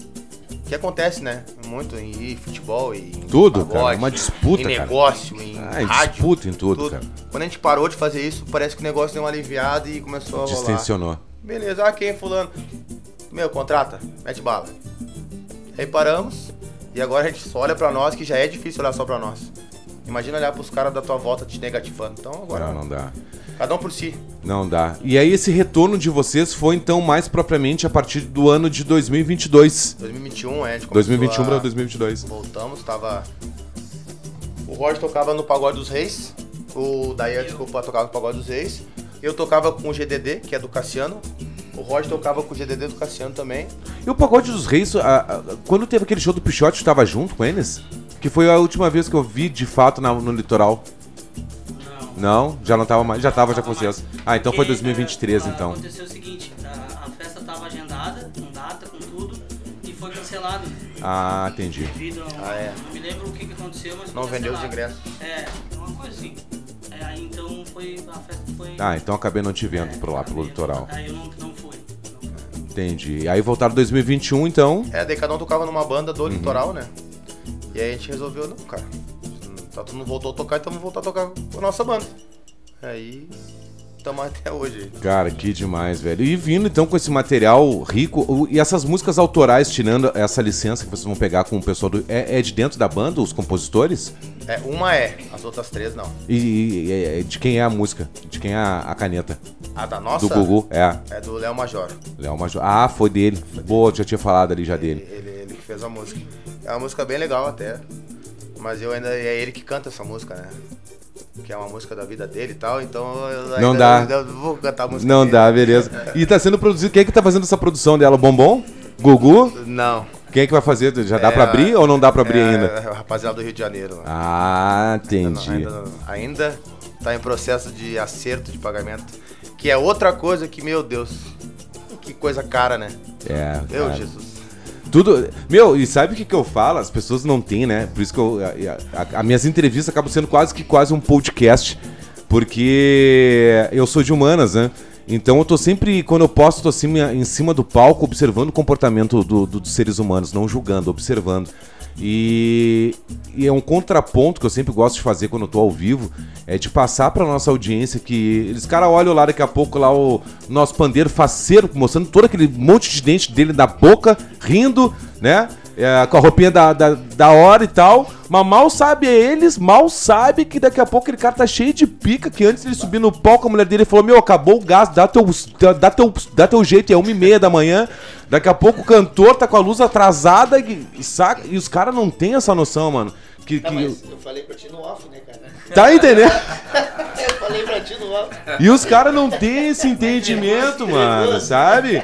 A: que acontece, né? Muito em, futebol e em
B: Tudo,
A: pagode,
B: cara, uma disputa,
A: em
B: cara.
A: negócio, em
B: Ah,
A: rádio.
B: disputa em tudo, cara.
A: Quando a gente parou de fazer isso, parece que o negócio deu uma aliviada e começou a rolar.
B: Distensionou.
A: Beleza, ah, quem é fulano? Meu, contrata, mete bala. Aí paramos, e agora a gente só olha pra nós, que já é difícil olhar só pra nós. Imagina olhar pros caras da tua volta te negativando. Então agora,
B: Não, não dá.
A: Cada um por si.
B: Não dá. E aí esse retorno de vocês foi então mais propriamente a partir do ano de 2022.
A: 2021, é, a gente começou
B: 2021
A: a...
B: para 2022.
A: Voltamos, tava... O Roger tocava no Pagode dos Reis, o Dayan, desculpa, tocava no Pagode dos Reis. Eu tocava com o GDD, que é do Cassiano. O Roger tocava com o GDD do Cassiano também.
B: E o Pagode dos Reis, a- a- quando teve aquele show do Pichote, estava junto com eles? Que foi a última vez que eu vi de fato na- no litoral.
C: Não.
B: Já não tava mais, já tava já
C: Tava mais.
B: Ah, então foi
C: Porque,
B: 2023
C: eh,
B: então.
C: Aconteceu o seguinte, a, a festa estava agendada, com data, com tudo, e foi cancelado.
B: Ah, entendi.
C: Devido a um-
A: Ah, é.
C: Não me lembro o que, que aconteceu, mas
A: Não vendeu os ingressos.
C: É, uma coisa assim. É, aí então foi. A festa foi.
B: Ah, então acabei não te vendo
C: é,
B: por lá, pelo litoral.
C: Aí eu não, não fui.
B: Entendi. Aí voltaram 2021 então.
A: É, daí cada um tocava numa banda
B: Uhum.
A: do litoral, né? E aí a gente resolveu, não, cara. Tá, tu não voltou a tocar, então vamos voltar a tocar com a nossa banda. Aí, estamos até hoje.
B: Cara, que demais, velho. E vindo então com esse material rico, e essas músicas autorais, tirando essa licença que vocês vão pegar com o pessoal do. É, é de dentro da banda, os compositores?
A: É, uma é, as outras três não.
B: E, e- e- de quem é a música? De quem é a, a caneta?
A: A da nossa
B: Do Gugu? É.
A: é do Léo Major.
B: Léo Major. Ah, foi dele. Boa, já tinha falado ali já dele.
A: Ele, ele que fez a música. É uma música bem legal até. Mas eu ainda. É ele que canta essa música, né? Que é uma música da vida dele e tal, então eu
B: Não
A: ainda-
B: dá.
A: eu vou cantar a música
B: Não
A: dele.
B: dá, beleza. E tá sendo produzido. Quem é que tá fazendo essa produção dela? O Bombom? Gugu?
A: Não.
B: Quem é que vai fazer? Já dá
A: É,
B: pra abrir ou não dá pra abrir
A: é,
B: ainda?
A: É, o rapaziada do Rio de Janeiro. né?
B: Ah,
A: Ainda não-
B: entendi.
A: Ainda, não- ainda tá em processo de acerto de pagamento. Que é outra coisa que, meu Deus, que coisa cara, né?
B: É,
A: Meu
B: cara.
A: Jesus.
B: Tudo. Meu, e sabe o que, que eu falo? As pessoas não têm, né? Por isso que eu. A, a- a minhas entrevistas acabam sendo quase que quase um podcast. Porque eu sou de humanas, né? Então eu tô sempre, quando eu posto, tô assim em cima do palco, observando o comportamento do- do- dos seres humanos, não julgando, observando. E, e é um contraponto que eu sempre gosto de fazer quando eu tô ao vivo, é de passar pra nossa audiência que eles, cara, olham lá daqui a pouco lá o nosso pandeiro faceiro, mostrando todo aquele monte de dente dele na boca, rindo, né? É, com a roupinha da, da, da hora e tal. Mas mal sabe eles, mal sabe que daqui a pouco aquele cara tá cheio de pica, que antes de ele subir no palco, a mulher dele falou, meu, acabou o gás, dá teu, dá teu, dá teu jeito, é uma e meia da manhã. Daqui a pouco o cantor tá com a luz atrasada e, e saca, e os caras não têm essa noção, mano. Que,
D: Tá,
B: que-
D: eu falei pra ti no off, né, cara?
B: tá entendendo? [LAUGHS]
D: Eu falei pra ti no off.
B: E os caras não têm esse entendimento, mano, sabe?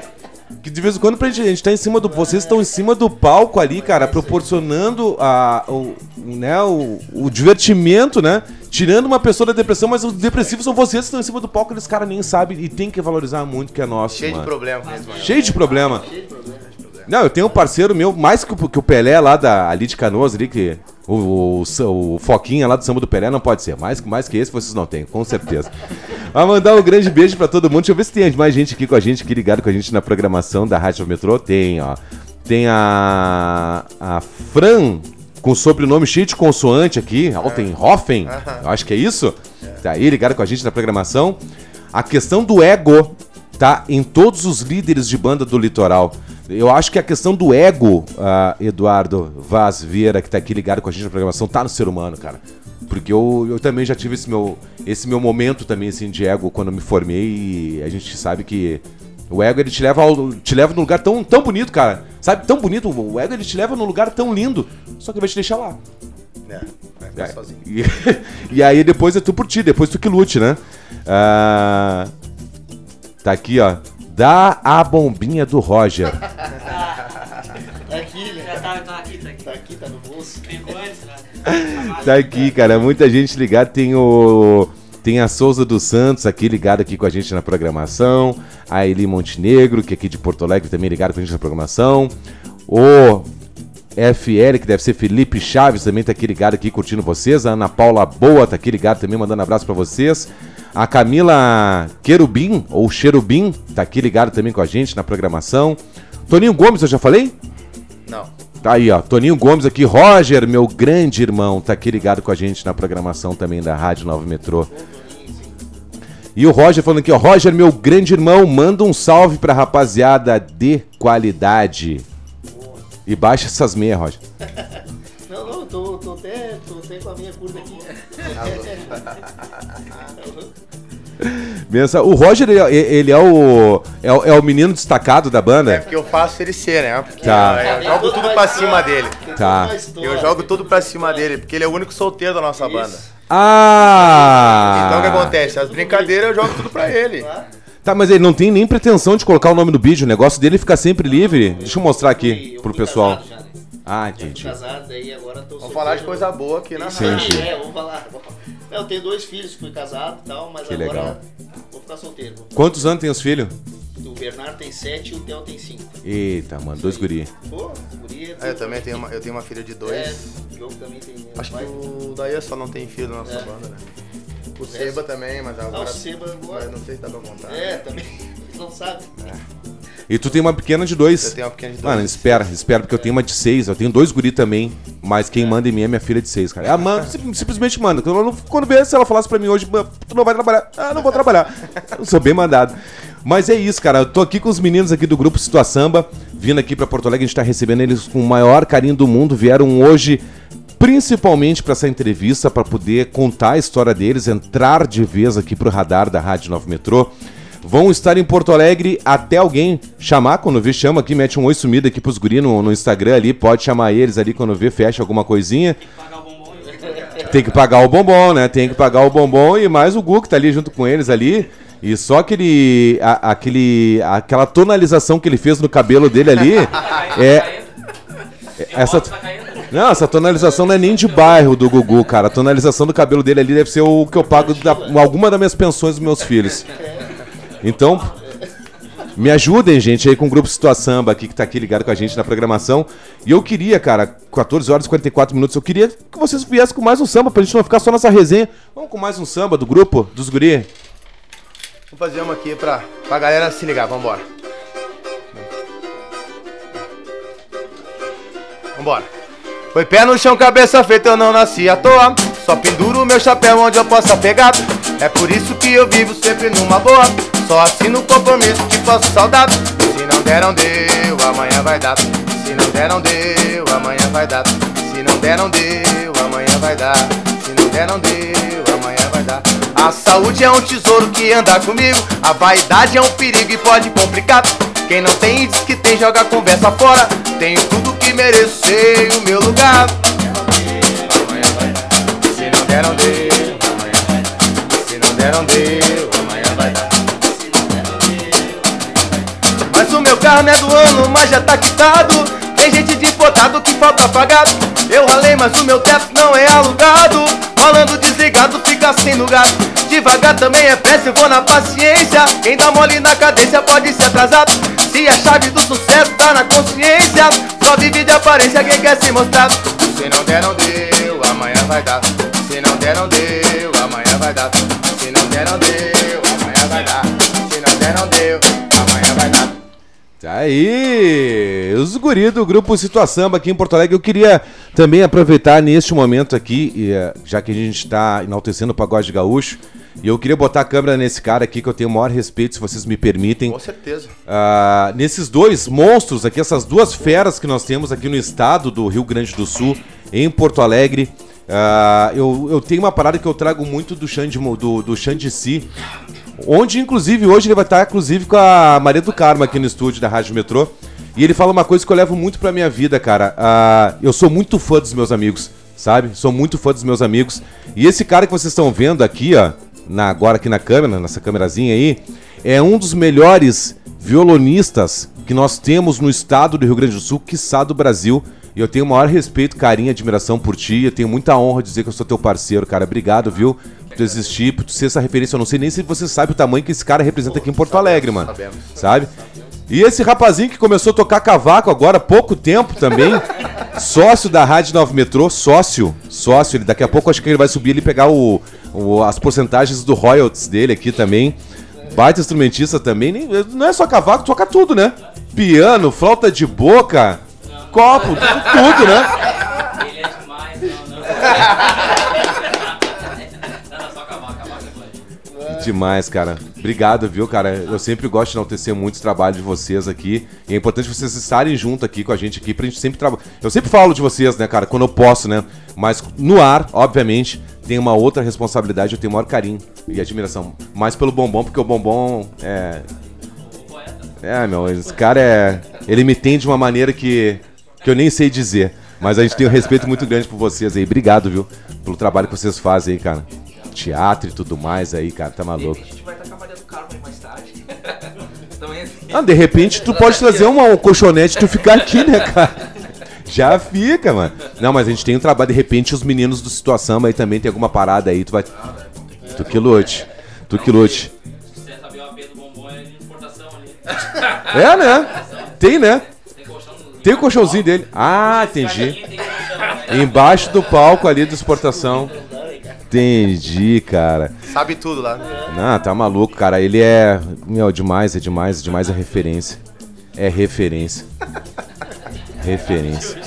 B: Que de vez em quando pra gente, a gente tá em cima do. Vocês estão em cima do palco ali, cara, proporcionando a, o, né, o, o divertimento, né? Tirando uma pessoa da depressão, mas os depressivos são vocês que estão em cima do palco, eles caras nem sabem e tem que valorizar muito que é nosso.
A: Cheio de
B: mano.
A: problema mesmo.
B: Cheio de problema.
D: Cheio de problema, de problema.
B: Não, eu tenho um parceiro meu, mais que o, que o Pelé lá da, ali de Canoas, ali, que. O, o, o Foquinha lá do samba do Pelé não pode ser. Mais, mais que esse vocês não têm, com certeza. [LAUGHS] Vai mandar um grande beijo pra todo mundo. Deixa eu ver se tem mais gente aqui com a gente, aqui ligado com a gente na programação da Rádio Metrô. Tem, ó. Tem a. A Fran, com sobrenome cheio de consoante aqui, Altenhofen. [LAUGHS] Eu acho que é isso. Tá aí ligado com a gente na programação. A questão do ego tá em todos os líderes de banda do litoral. Eu acho que a questão do ego, ah, Eduardo Vaz Vieira, que tá aqui ligado com a gente na programação, tá no ser humano, cara. Porque eu, eu também já tive esse meu, esse meu momento também, assim, de ego quando eu me formei e a gente sabe que o ego, ele te leva, ao, te leva num lugar tão, tão bonito, cara. Sabe, tão bonito. O ego, ele te leva num lugar tão lindo, só que vai te deixar lá.
A: É, vai ficar
B: É.
A: sozinho. [LAUGHS]
B: E, e aí depois é tu por ti, depois tu que lute, né? Ah, tá aqui, ó. Dá a bombinha do Roger.
D: Tá aqui, né?
C: Já tá, tá aqui, tá aqui.
D: Tá aqui, tá no bolso.
C: Ficou antes, né?
B: Tá aqui, cara. Muita gente ligada. Tem o. Tem a Souza dos Santos aqui ligado aqui com a gente na programação. A Eli Montenegro, que é aqui de Porto Alegre, também ligado com a gente na programação. O FL, que deve ser Felipe Chaves, também tá aqui ligado aqui curtindo vocês. A Ana Paula Boa tá aqui ligado também, mandando abraço pra vocês. A Camila Querubim, ou Cherubim, tá aqui ligado também com a gente na programação. Toninho Gomes, eu já falei?
A: Não.
B: Tá aí, ó. Toninho Gomes aqui. Roger, meu grande irmão, tá aqui ligado com a gente na programação também da Rádio Nova Metrô. E o Roger falando aqui, ó. Roger, meu grande irmão, manda um salve pra rapaziada de qualidade. E baixa essas meias, Roger. [LAUGHS]
D: Não, não, tô, tô, até, tô até com a minha
B: Pensa, o Roger, ele, ele é, o, é, o- é o menino destacado da
A: É
B: banda?
A: porque eu faço ele ser, né? Porque
B: Tá.
A: eu, eu jogo tudo pra cima dele.
B: Tá.
A: Eu jogo tudo pra cima dele, porque ele é o único solteiro da nossa banda.
B: Ah!
A: Então o que acontece? As brincadeiras eu jogo tudo pra ele.
B: Tá, mas ele não tem nem pretensão de colocar o nome do vídeo. O negócio dele fica sempre livre. Deixa eu mostrar aqui pro pessoal.
D: Já, né?
B: Ah,
D: Já fui
B: entendi.
D: casado, daí agora tô
A: Vamos falar de coisa boa aqui na
D: Isso
A: rádio.
B: Sim, sim.
D: aí, é, vamos falar. Eu tenho dois filhos, fui casado e tal, mas
B: Que
D: agora
B: legal.
D: vou ficar solteiro. Vou-
B: Quantos anos tem os filhos?
D: O Bernardo tem sete e o Theo tem cinco.
B: Eita, mano, dois guri.
D: Pô, guria.
A: É, eu também tenho uma, eu tenho uma filha de
D: É,
A: dois.
D: o jogo também tem.
A: Acho que
D: vai-
A: o Daí só não tem filho na nossa
D: É.
A: banda, né? O Seba também, mas
D: Ah,
A: agora.
D: o Seba agora.
A: Mas não sei se dá pra contar.
D: É, também. Não sabe.
B: E tu tem uma pequena de dois.
A: Eu tenho uma pequena de dois.
B: Mano, espera, espera, porque eu tenho uma de seis. Eu tenho dois guri também, mas quem manda em mim é minha filha de seis, cara. Ela manda, sim- simplesmente manda. Quando, ela não- quando vê, se ela falasse pra mim hoje, "Mano, tu não vai trabalhar. Ah, não vou trabalhar. [LAUGHS] Eu sou bem mandado. Mas é isso, cara. Eu tô aqui com os meninos aqui do grupo Situa Samba, vindo aqui pra Porto Alegre. A gente tá recebendo eles com o maior carinho do mundo. Vieram hoje principalmente para essa entrevista, para poder contar a história deles, entrar de vez aqui pro radar da Rádio 9 Metrô. Vão estar em Porto Alegre até alguém chamar, quando vê, chama aqui, mete um oi sumido aqui pros guri no, no Instagram ali, pode chamar eles ali quando vê, fecha alguma coisinha. Tem que pagar o bombom, né? Tem que pagar o bombom e mais o Gu que tá ali junto com eles ali. E só aquele, a- aquele, aquela tonalização que ele fez no cabelo dele ali, é, essa,
C: tá caindo.
B: não, essa tonalização não é nem de bairro do Gugu, cara. A tonalização do cabelo dele ali deve ser o que eu pago da, alguma das minhas pensões dos meus filhos. Então, me ajudem, gente, aí com o grupo Situa Samba aqui, que tá aqui ligado com a gente na programação. E eu queria, cara, 14 horas e 44 minutos, eu queria que vocês viessem com mais um samba, pra gente não ficar só nessa resenha. Vamos com mais um samba do grupo, dos guri?
A: Vou fazer uma aqui pra, pra galera se ligar, vambora. Vambora. Foi pé no chão, cabeça feita, eu não nasci à toa. Só penduro meu chapéu onde eu possa pegar. É por isso que eu vivo sempre numa boa. Só assino compromisso que faço saudade. Se não der, não deu, amanhã vai dar. Se não der, não deu, amanhã vai dar. Se não der, não deu, amanhã vai dar. Se não der, não deu, amanhã vai dar. A saúde é um tesouro que anda comigo. A vaidade é um perigo e pode complicar. Quem não tem diz que tem, joga a conversa fora. Tenho tudo que mereço, sei o meu lugar. Se não der, não deu. Amanhã vai dar. Se não der, não deu. Carro é do ano, mas já tá quitado. Tem gente de importado que falta pagado. Eu ralei, mas o meu teto não é alugado. Rolando desligado, fica sem lugar. De devagar também é eu vou na paciência. Quem dá mole na cadência pode se atrasar. Se a chave do sucesso tá na consciência, só vive de aparência quem quer se mostrar. Se não der, não deu, amanhã vai dar. Se não der, não deu, amanhã vai dar. Se não der, não deu, amanhã vai dar. Se não der, não deu.
B: Tá aí, os guri do grupo Situação aqui em Porto Alegre. Eu queria também aproveitar neste momento aqui, e, eh, já que a gente está enaltecendo o pagode gaúcho, e eu queria botar a câmera nesse cara aqui que eu tenho o maior respeito, se vocês me permitem.
A: Com certeza.
B: Ah, nesses dois monstros aqui, essas duas feras que nós temos aqui no estado do Rio Grande do Sul, em Porto Alegre. ah, eu, eu tenho uma parada que eu trago muito do Xande, do, do Xande Si, onde inclusive hoje ele vai estar inclusive com a Maria do Carmo aqui no estúdio da Rádio Metrô. E ele fala uma coisa que eu levo muito pra minha vida, cara. Ah, eu sou muito fã dos meus amigos, sabe? Sou muito fã dos meus amigos. E esse cara que vocês estão vendo aqui, ó, na, agora aqui na câmera, nessa câmerazinha aí, é um dos melhores violonistas que nós temos no estado do Rio Grande do Sul, quiçá do Brasil. E eu tenho o maior respeito, carinho e admiração por ti. Eu tenho muita honra de dizer que eu sou teu parceiro, cara. Obrigado, viu? Por tu existir, por tu ser essa referência. Eu não sei nem se você sabe o tamanho que esse cara representa aqui em Porto Alegre, mano.
A: sabemos.
B: Sabe? E esse rapazinho que começou a tocar cavaco agora há pouco tempo também, [LAUGHS] sócio da Rádio 9 Metrô, sócio, sócio, ele daqui a pouco acho que ele vai subir e pegar o, o- as porcentagens do royalties dele aqui também. Baita instrumentista também, nem- não é só cavaco, toca tudo, né? Piano, flauta de boca, copo, tudo, tudo, né?
F: Ele é demais, não, não. Não, não, só acabar, acabar depois.
B: Demais, cara. Obrigado, viu, cara? Eu sempre gosto de enaltecer muito o trabalho de vocês aqui. E é importante vocês estarem junto aqui com a gente aqui pra gente sempre trabalhar. Eu sempre falo de vocês, né, cara, quando eu posso, né? Mas no ar, obviamente, tem uma outra responsabilidade, eu tenho maior carinho e admiração. Mais pelo bombom, porque o bombom é. É, meu, esse cara é. Ele me tem de uma maneira que, que eu nem sei dizer. Mas a gente tem um respeito muito grande por vocês aí. Obrigado, viu? Pelo trabalho que vocês fazem aí, cara. Teatro e tudo mais aí, cara. Tá maluco.
E: a gente vai estar com a Maria do Carmo aí mais tarde. [LAUGHS] Também assim.
B: Ah, de repente tu pode trazer uma, um colchonete e tu ficar aqui, né, cara? Já fica, mano. Não, mas a gente tem um trabalho, de repente os meninos do Situação aí também tem alguma parada aí, tu vai. Tu que lute. Tu que lute.
F: Se você saber o AP do bombom, é de importação ali.
B: É, né? Tem, né?
F: Tem
B: o colchãozinho dele. Ah, entendi. Embaixo do palco ali de exportação. Entendi, cara.
A: Sabe tudo lá.
B: Não, tá maluco, cara. Ele é. Meu, demais, é demais, demais é referência. É referência. Referência.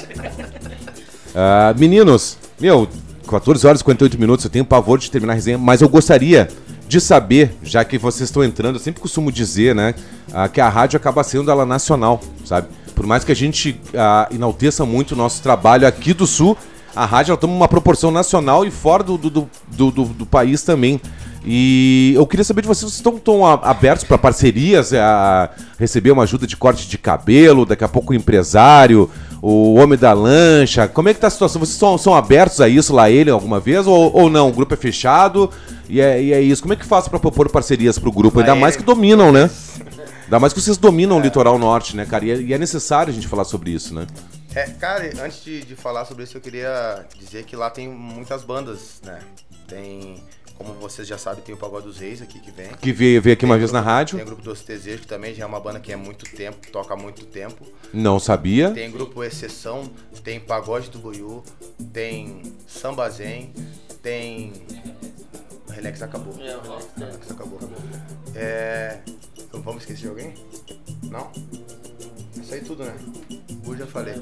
B: Ah, meninos, meu, 14 horas e 48 minutos, eu tenho pavor de terminar a resenha, mas eu gostaria de saber, já que vocês estão entrando, eu sempre costumo dizer, né, ah, que a rádio acaba sendo ela nacional, sabe? Por mais que a gente ah, enalteça muito o nosso trabalho aqui do Sul, a rádio ela toma uma proporção nacional e fora do, do, do, do- do- país também. E eu queria saber de vocês, vocês estão, a- abertos para parcerias, a receber uma ajuda de corte de cabelo, daqui a pouco o empresário, o homem da lancha. Como é que tá a situação? Vocês são, são abertos a isso lá ele alguma vez ou, ou não? O grupo é fechado e é, e é isso. Como é que faz para propor parcerias pro grupo? Ainda mais que dominam, né? Ainda mais que vocês dominam o litoral norte, né, cara? E é, e é necessário a gente falar sobre isso, né?
A: É, cara, antes de, de falar sobre isso, eu queria dizer que lá tem muitas bandas, né? Tem, como vocês já sabem, tem o Pagode dos Reis aqui que vem.
B: Que veio, veio aqui uma
A: Tem
B: vez
A: o
B: na
A: grupo-
B: rádio.
A: Tem o grupo Doce Desejo, que também já é uma banda que é muito tempo, toca há muito tempo.
B: Não sabia.
A: Tem grupo Exceção, tem Pagode do Boiú, tem Samba Zen, tem. Relax acabou.
D: É, o Relax,
A: O Relax acabou. É. Vamos esquecer de alguém? Não? Isso aí tudo, né? Eu já falei.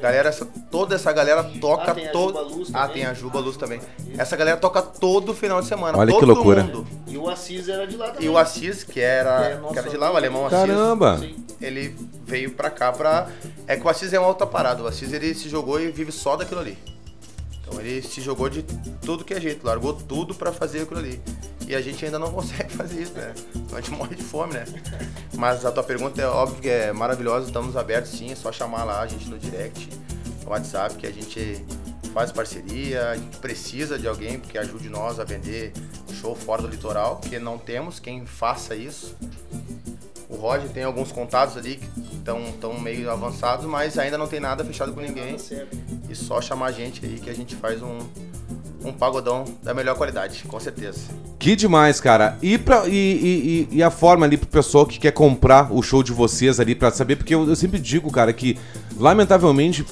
A: Galera, essa- toda essa galera toca
D: Ah, tem a
A: todo. Ah, tem a Juba Luz também. Essa galera toca todo final de semana.
B: Olha que
A: todo
B: loucura.
A: Mundo.
D: E o Assis era de lá também.
A: E o Assis, que era,
D: Que é
A: que era de lá, o alemão Assis
B: Caramba!
A: Ele veio pra cá pra. É que o Assis é uma outra parada. O Assis ele se jogou e vive só daquilo ali. Então ele se jogou de tudo que é jeito, largou tudo pra fazer aquilo ali. E a gente ainda não [LAUGHS] consegue fazer isso, né? A gente morre de fome, né? Mas a tua pergunta é óbvio que é maravilhosa, estamos abertos sim, é só chamar lá a gente no direct, no WhatsApp, que a gente faz parceria, a gente precisa de alguém que ajude nós a vender show fora do litoral, que não temos quem faça isso. O Roger tem alguns contatos ali que estão tão meio avançados, mas ainda não tem nada fechado com ninguém.
D: Tá.
A: E só chamar a gente aí que a gente faz um, um pagodão da melhor qualidade, com certeza.
B: Que demais, cara. E, pra, e, e, e- a forma ali pro pessoal que quer comprar o show de vocês ali pra saber, porque eu, eu sempre digo, cara, que lamentavelmente,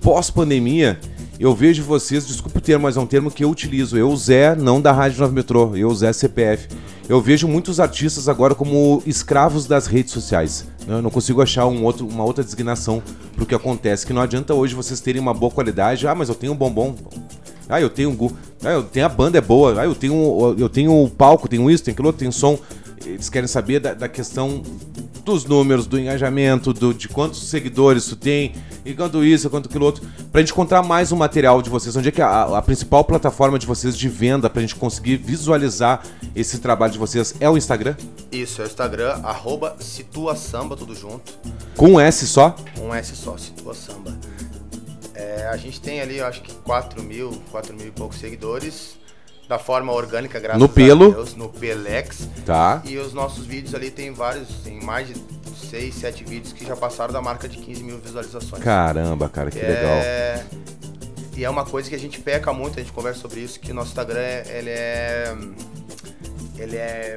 B: pós-pandemia, eu vejo vocês, desculpe o termo, mas é um termo que eu utilizo. Eu, Zé, não da Rádio 9 Metrô, eu, Zé CPF. Eu vejo muitos artistas agora como escravos das redes sociais. né? Eu não consigo achar um outro, uma outra designação pro que acontece. Que não adianta hoje vocês terem uma boa qualidade. Ah, mas eu tenho um bombom. Ah, eu tenho um gu. Ah, eu tenho a banda é boa. Ah, eu tenho eu tenho o palco, tenho isso, tenho aquilo, tenho som. Eles querem saber da, da questão dos números, do engajamento, do, de quantos seguidores tu tem, e quanto isso, quanto aquilo outro, pra gente encontrar mais um material de vocês. Onde é que a, a principal plataforma de vocês de venda pra gente conseguir visualizar esse trabalho de vocês é o Instagram?
A: Isso, é o Instagram, arroba Situa Samba, tudo junto.
B: Com um S só?
A: Um S só, Situa Samba. É, a gente tem ali, eu acho que 4 mil, 4 mil e poucos seguidores. Da forma orgânica, graças
B: No pelo.
A: a Deus. No Pelex.
B: Tá.
A: E os nossos vídeos ali tem vários, tem mais de 6, 7 vídeos que já passaram da marca de 15 mil visualizações.
B: Caramba, cara, que legal.
A: É... E é uma coisa que a gente peca muito, a gente conversa sobre isso, que o nosso Instagram, ele é... Ele é...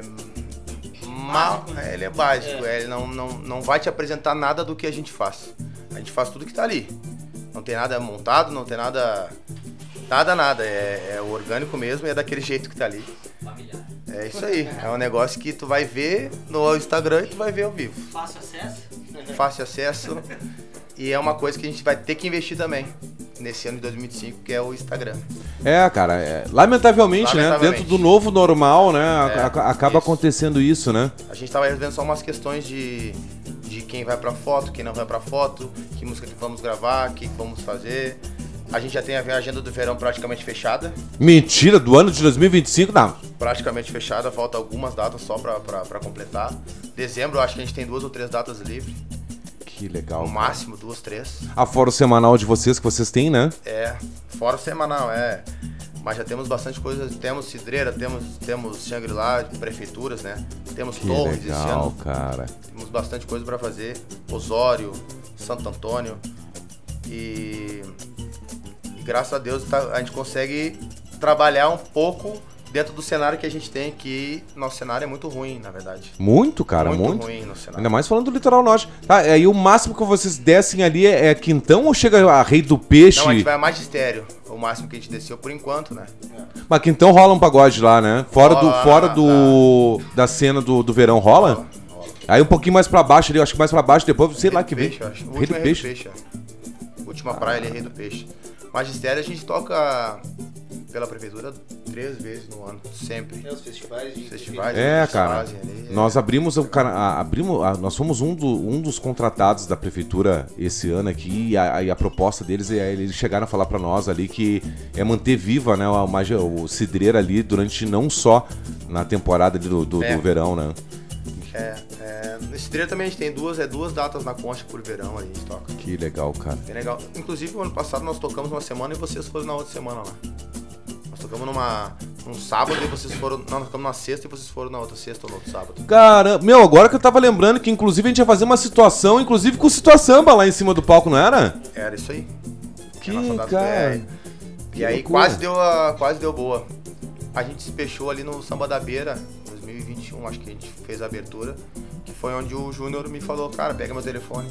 A: Mal,
C: né?
A: ele é básico, ele não, não, não vai te apresentar nada do que a gente faz. A gente faz tudo que tá ali. Não tem nada montado, não tem nada... Nada, nada. É, é o orgânico mesmo e é daquele jeito que tá ali.
F: Familiar.
A: É isso aí. É um negócio que tu vai ver no Instagram e tu vai ver ao vivo.
C: Fácil acesso.
A: Fácil acesso. E é uma coisa que a gente vai ter que investir também nesse ano de 2025, que é o Instagram.
B: É, cara, é, lamentavelmente, né? Dentro do novo normal, né?
A: É,
B: a- acaba
A: isso.
B: acontecendo isso, né?
A: A gente tava vendo só umas questões de, de quem vai pra foto, quem não vai pra foto, que música que vamos gravar, o que vamos fazer. A gente já tem a agenda do verão praticamente fechada.
B: Mentira, do ano de 2025, não.
A: Praticamente fechada, falta algumas datas só pra completar. Dezembro, eu acho que a gente tem duas ou três datas livres.
B: Que legal.
A: No máximo, duas, três.
B: A fora o semanal de vocês que vocês têm, né?
A: É, fora o semanal, é. Mas já temos bastante coisa. Temos Cidreira, temos, temos Shangri-La, prefeituras, né? Temos
B: Que
A: Torres esse
B: legal,
A: ano.
B: cara.
A: Temos bastante coisa pra fazer. Osório, Santo Antônio. E graças a Deus tá- a gente consegue trabalhar um pouco dentro do cenário que a gente tem, que nosso cenário é muito ruim, na verdade.
B: Muito, cara, muito.
A: ruim no cenário.
B: Ainda mais falando do litoral norte. Tá, aí o máximo que vocês descem ali é, é quintão ou chega a rei do peixe?
A: Não, a gente vai a magistério. O máximo que a gente desceu por enquanto, né?
B: Mas quintão rola um pagode lá, né? Fora do,
A: Rola,
B: fora
A: tá.
B: do da cena do, do verão rola?
A: Rola, rola.
B: Aí um pouquinho mais pra baixo ali, eu acho que mais pra baixo, depois, sei
A: Rei
B: lá
A: do
B: que vem.
A: Peixe, acho. O
B: Rei do
A: é
B: peixe.
A: Rei do Peixe, é. Última praia ali é Rei do Peixe. Magistério a gente toca pela prefeitura três vezes no ano, sempre.
D: É, os festivais de
A: Festivais
B: É, cara.
A: ali, é.
B: Nós abrimos o cana- a- abrimos, a- nós fomos um, do- um dos contratados da prefeitura esse ano aqui e a, e a proposta deles é eles chegaram a falar pra nós ali que é manter viva, né, magi- o cidreira ali durante não só na temporada ali do, do,
A: É.
B: do verão, né?
A: É, é, nesse treino também a gente tem duas, é duas datas na concha por verão a gente toca.
B: Que legal, cara.
A: Bem legal. Inclusive, ano passado nós tocamos uma semana e vocês foram na outra semana lá. Nós tocamos numa, num sábado e vocês foram. Não, nós tocamos na sexta e vocês foram na outra sexta ou no outro sábado.
B: Caramba, meu, agora que eu tava lembrando que inclusive a gente ia fazer uma situação, inclusive com situação lá em cima do palco, não era?
A: Era isso aí.
B: Que cara.
A: é-
B: que
A: E aí
B: loucura.
A: quase deu, a, quase deu boa. A gente se fechou ali no Samba da Beira, 2021, acho que a gente fez a abertura. Que foi onde o Júnior me falou, cara, pega meu telefone,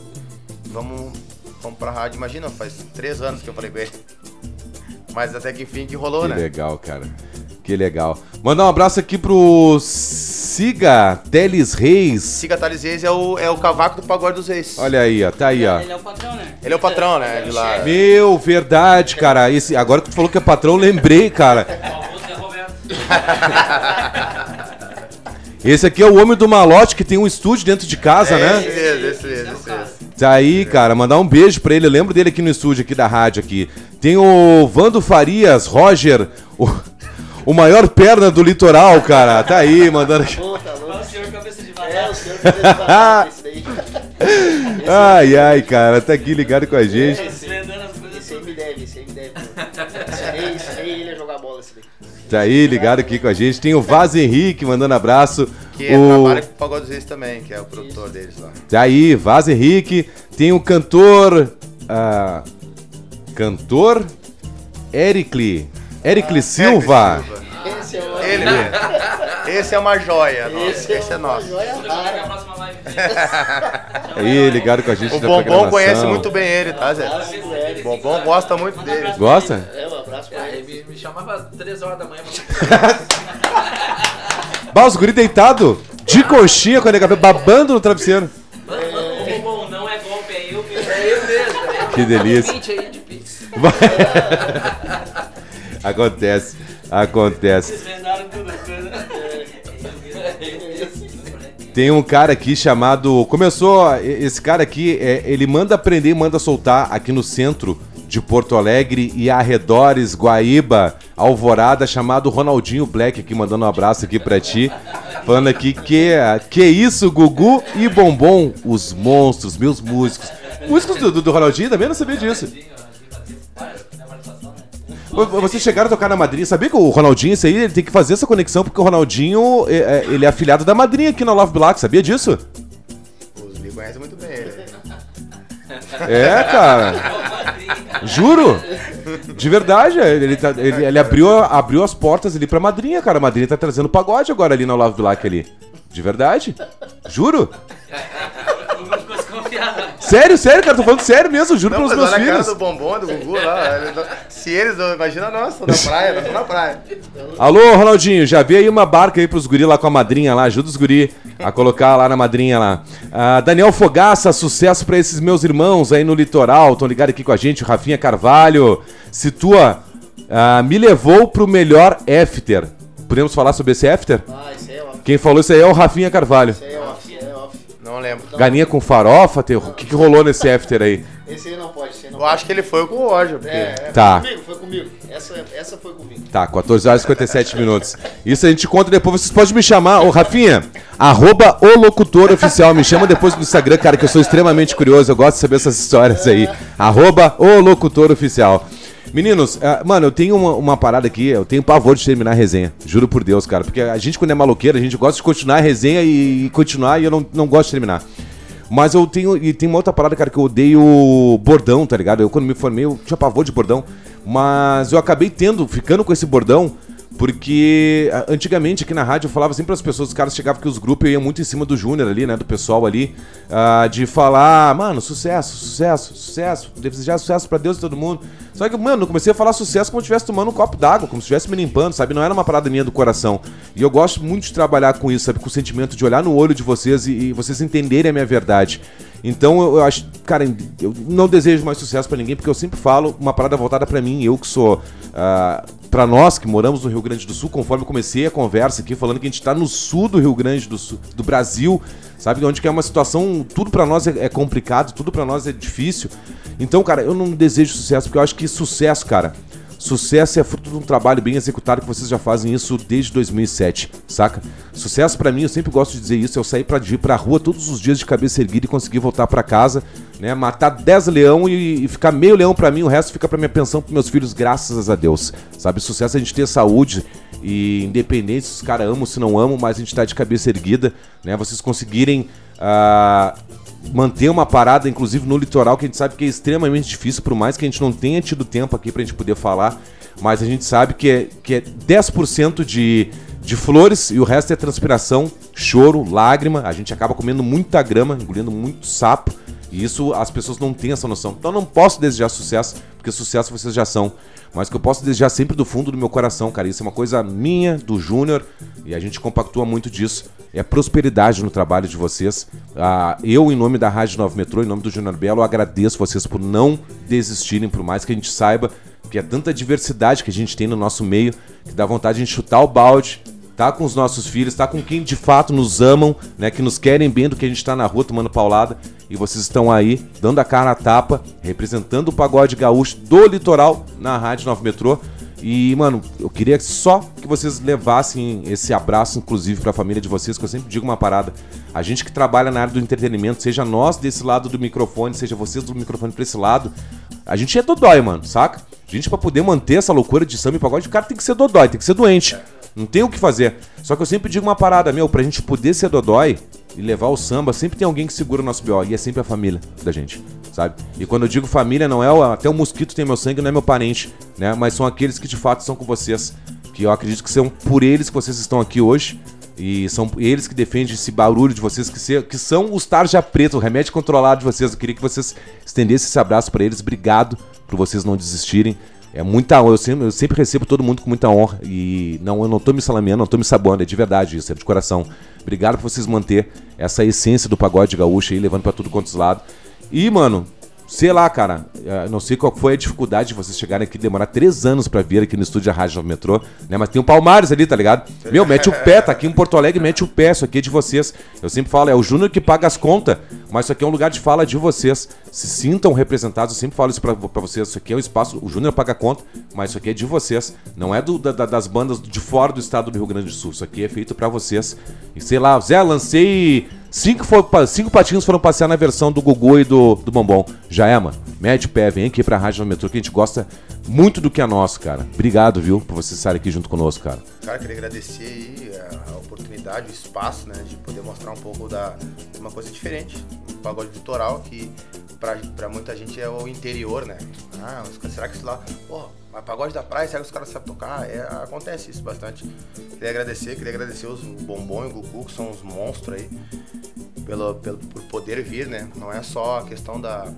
A: vamos, vamos pra rádio. Imagina, faz três anos que eu falei com ele. [LAUGHS] Mas até que enfim que rolou,
B: Que
A: né?
B: legal, cara. Que legal. Mandar um abraço aqui pro Siga Teles Reis.
A: Siga Thales Reis é o, é o cavaco do pagode dos reis.
B: Olha aí, ó, tá aí, ó.
C: Ele é o patrão, né?
A: Ele é o patrão, né? De lá.
B: Meu, verdade, cara. Esse, agora que tu falou que é patrão, lembrei, cara. [LAUGHS] [LAUGHS] Esse aqui é o homem do malote que tem um estúdio dentro de casa,
A: É,
B: né?
A: esse mesmo, esse mesmo, esse mesmo.
B: Tá aí, cara. Mandar um beijo pra ele. Eu lembro dele aqui no estúdio, aqui da rádio aqui. Tem o Vando Farias, Roger, o, o maior perna do litoral, cara. Tá aí, mandando aqui.
D: Pô,
C: Olha
D: louco.
C: o senhor cabeça de
D: É, o senhor batata, [LAUGHS] esse daí.
B: Ai, ai, cara. Tá aqui ligado com a gente.
C: Desvendando
B: Tá aí, ligado aqui com a gente. Tem o Vaz Henrique mandando abraço.
A: Que
B: o...
A: trabalha com o Pagode dos Reis também, que é o produtor deles lá.
B: Tá aí, Vaz Henrique. Tem o cantor. ah, cantor Ericli. Ericli Silva.
D: Esse é o
A: Ele. Esse é uma joia.
G: Esse,
A: Esse, é
G: uma
A: nosso.
G: joia
F: live? [LAUGHS]
B: Aí, ligado com a gente
A: O Bombom conhece muito bem ele, tá, Zé? O Bombom gosta muito dele.
B: Gosta?
G: É, abraço pra ele.
E: me, me chamava 3 horas da manhã pra [LAUGHS]
B: Bah, os guri deitado de coxinha com a nega babando no travesseiro.
F: Ô, bom, não é golpe, é eu mesmo.
E: É eu mesmo. é.
B: Que delícia.
E: 20 aí de pix. [LAUGHS]
B: Acontece, acontece.
C: Vocês vendaram tudo a coisa.
B: Tem um cara aqui chamado. Começou. Esse cara aqui, é, ele manda prender e manda soltar aqui no centro de Porto Alegre e arredores, Guaíba, Alvorada, chamado Ronaldinho Black, aqui mandando um abraço aqui pra ti. Falando aqui que, que isso, Gugu e Bombom, os monstros, meus músicos. Músicos do, do, do Ronaldinho também não sabia disso. Vocês chegaram a tocar na madrinha. Sabia que o Ronaldinho, isso aí, ele tem que fazer essa conexão, porque o Ronaldinho, é, é, ele é afiliado da madrinha aqui na Love Black, sabia disso?
A: Os Lee conhecem muito bem.
B: É, cara. [LAUGHS] Juro. De verdade, ele, tá- ele- ele abriu, abriu as portas ali pra madrinha, cara. A madrinha tá trazendo pagode agora ali na Love Black ali. De verdade. Juro. Sério, sério, cara. Tô falando sério mesmo, juro
A: Não,
B: pelos
A: mas
B: meus
A: olha a cara
B: filhos.
A: do Bombom, do Gugu lá. não- Se eles, não- imagina nós, tô na praia, nós tô na praia.
B: Alô, Ronaldinho, já vi aí uma barca aí pros guri lá com a madrinha lá. Ajuda os guri a colocar lá na madrinha lá. Ah, Daniel Fogaça, sucesso pra esses meus irmãos aí no litoral. Tão ligados aqui com a gente. O Rafinha Carvalho. Situa, ah, me levou pro melhor after. Podemos falar sobre esse after?
G: Ah, aí é off.
B: Quem falou isso aí é o Rafinha Carvalho.
G: Isso aí é off.
A: Não lembro.
B: Galinha com farofa, o que, que rolou nesse after aí?
G: Esse aí não pode, esse aí não
A: Eu acho que ele foi com o Roger, porque...
G: É, é,
B: Tá.
G: foi comigo, foi comigo. Essa, essa foi comigo.
B: Tá, 14 horas e 57 minutos. Isso a gente conta depois. Vocês podem me chamar, ô Rafinha, arroba o locutor oficial. Me chama depois no Instagram, cara, que eu sou extremamente curioso. Eu gosto de saber essas histórias aí. Arroba o locutor oficial. Meninos, ah, mano, eu tenho uma, uma parada aqui, eu tenho pavor de terminar a resenha. Juro por Deus, cara. Porque a gente, quando é maloqueiro, a gente gosta de continuar a resenha e, e continuar e eu não, não gosto de terminar. Mas eu tenho. E tem uma outra parada, cara, que eu odeio bordão, tá ligado? Eu quando me formei, eu tinha pavor de bordão. Mas eu acabei tendo, ficando com esse bordão, porque ah, antigamente aqui na rádio eu falava sempre para as pessoas, os caras chegavam que os grupos eu ia muito em cima do Júnior ali, né? Do pessoal ali, ah, de falar, mano, sucesso, sucesso, sucesso, desejar sucesso pra Deus e todo mundo. Só que, mano, eu comecei a falar sucesso como se estivesse tomando um copo d'água, como se estivesse me limpando, sabe? Não era uma parada minha do coração. E eu gosto muito de trabalhar com isso, sabe? Com o sentimento de olhar no olho de vocês e, e vocês entenderem a minha verdade. Então eu, eu acho, cara, eu não desejo mais sucesso pra ninguém, porque eu sempre falo uma parada voltada pra mim, eu que sou. ah, pra nós que moramos no Rio Grande do Sul, conforme eu comecei a conversa aqui, falando que a gente tá no sul do Rio Grande do Sul, do Brasil, sabe? Onde que é uma situação, tudo pra nós é, é complicado, tudo pra nós é difícil. Então, cara, eu não desejo sucesso, porque eu acho que sucesso, cara, Sucesso é fruto de um trabalho bem executado que vocês já fazem isso desde 2007, saca? Sucesso pra mim, eu sempre gosto de dizer isso, é eu sair de ir pra rua todos os dias de cabeça erguida e conseguir voltar pra casa, né? Matar 10 leão e, e ficar meio leão pra mim, o resto fica pra minha pensão pros meus filhos, graças a Deus, sabe? Sucesso é a gente ter saúde e independente se os caras amam ou se não amam, mas a gente tá de cabeça erguida, né? Vocês conseguirem... ah, manter uma parada, inclusive no litoral, que a gente sabe que é extremamente difícil, por mais que a gente não tenha tido tempo aqui pra gente poder falar, mas a gente sabe que é, que é 10% de, de flores e o resto é transpiração, choro, lágrima, a gente acaba comendo muita grama, engolindo muito sapo, e isso as pessoas não têm essa noção. Então não posso desejar sucesso, porque sucesso vocês já são. Mas que eu posso desejar sempre do fundo do meu coração, cara. Isso é uma coisa minha, do Júnior, e a gente compactua muito disso. É prosperidade no trabalho de vocês. Ah, eu, em nome da Rádio 9 Metrô, em nome do Júnior Belo, agradeço vocês por não desistirem, por mais que a gente saiba que é tanta diversidade que a gente tem no nosso meio, que dá vontade de chutar o balde, tá com os nossos filhos, tá com quem de fato nos amam, né, que nos querem bem do que a gente tá na rua tomando paulada, e vocês estão aí dando a cara a tapa, representando o pagode gaúcho do litoral na Rádio 9 Metrô. E, mano, eu queria só que vocês levassem esse abraço, inclusive, pra família de vocês, que eu sempre digo uma parada. A gente que trabalha na área do entretenimento, seja nós desse lado do microfone, seja vocês do microfone pra esse lado, a gente é dodói, mano, saca? A gente, pra poder manter essa loucura de samba e pagode, o cara tem que ser dodói, tem que ser doente. Não tem o que fazer. Só que eu sempre digo uma parada, meu, pra gente poder ser dodói e levar o samba, sempre tem alguém que segura o nosso BO. E é sempre a família da gente, sabe? E quando eu digo família, não é o, até o mosquito tem meu sangue, não é meu parente, né? Mas são aqueles que de fato são com vocês. Que eu acredito que são por eles que vocês estão aqui hoje. E são eles que defendem esse barulho de vocês, que, se- que são os tarja preto, o remédio controlado de vocês. Eu queria que vocês estendessem esse abraço pra eles. Obrigado por vocês não desistirem. É muita honra, eu sempre, eu sempre recebo todo mundo com muita honra. E não, eu não tô me salameando, não tô me saboando, é de verdade isso, é de coração. Obrigado por vocês manter essa essência do pagode gaúcho aí, levando pra tudo quanto os lados. E, mano, sei lá, cara, eh, não sei qual foi a dificuldade de vocês chegarem aqui, demorar três anos pra vir aqui no estúdio da Rádio Nova Metrô, né? Mas tem o Palmares ali, tá ligado? Meu, mete o pé, tá aqui em Porto Alegre, mete o pé, isso aqui é de vocês. Eu sempre falo, é o Júnior que paga as contas, mas isso aqui é um lugar de fala de vocês. Se sintam representados, eu sempre falo isso pra, pra vocês, isso aqui é um espaço, o Júnior paga a conta, mas isso aqui é de vocês, não é do, da- da- das bandas de fora do estado do Rio Grande do Sul, isso aqui é feito pra vocês. E sei lá, Zé, lancei Cinco, pa- cinco patinhos foram passear na versão do Gugu e do, do Bombom. Já é, mano. Mede o pé, vem aqui pra Rádio Metrô, que a gente gosta muito do que é nosso, cara. Obrigado, viu, por vocês estarem aqui junto conosco, cara.
A: Cara, queria agradecer aí a, a oportunidade, o espaço, né, de poder mostrar um pouco da uma coisa diferente, um pagode litoral que pra, pra muita gente é o interior, né? Ah, caras- será que isso lá, mas pagode da praia, será que os caras sabem tocar? É, acontece isso bastante. Queria agradecer, queria agradecer os Bombom e o Gugu, que são os monstros aí, pelo, pelo, por poder vir, né? Não é só a questão da,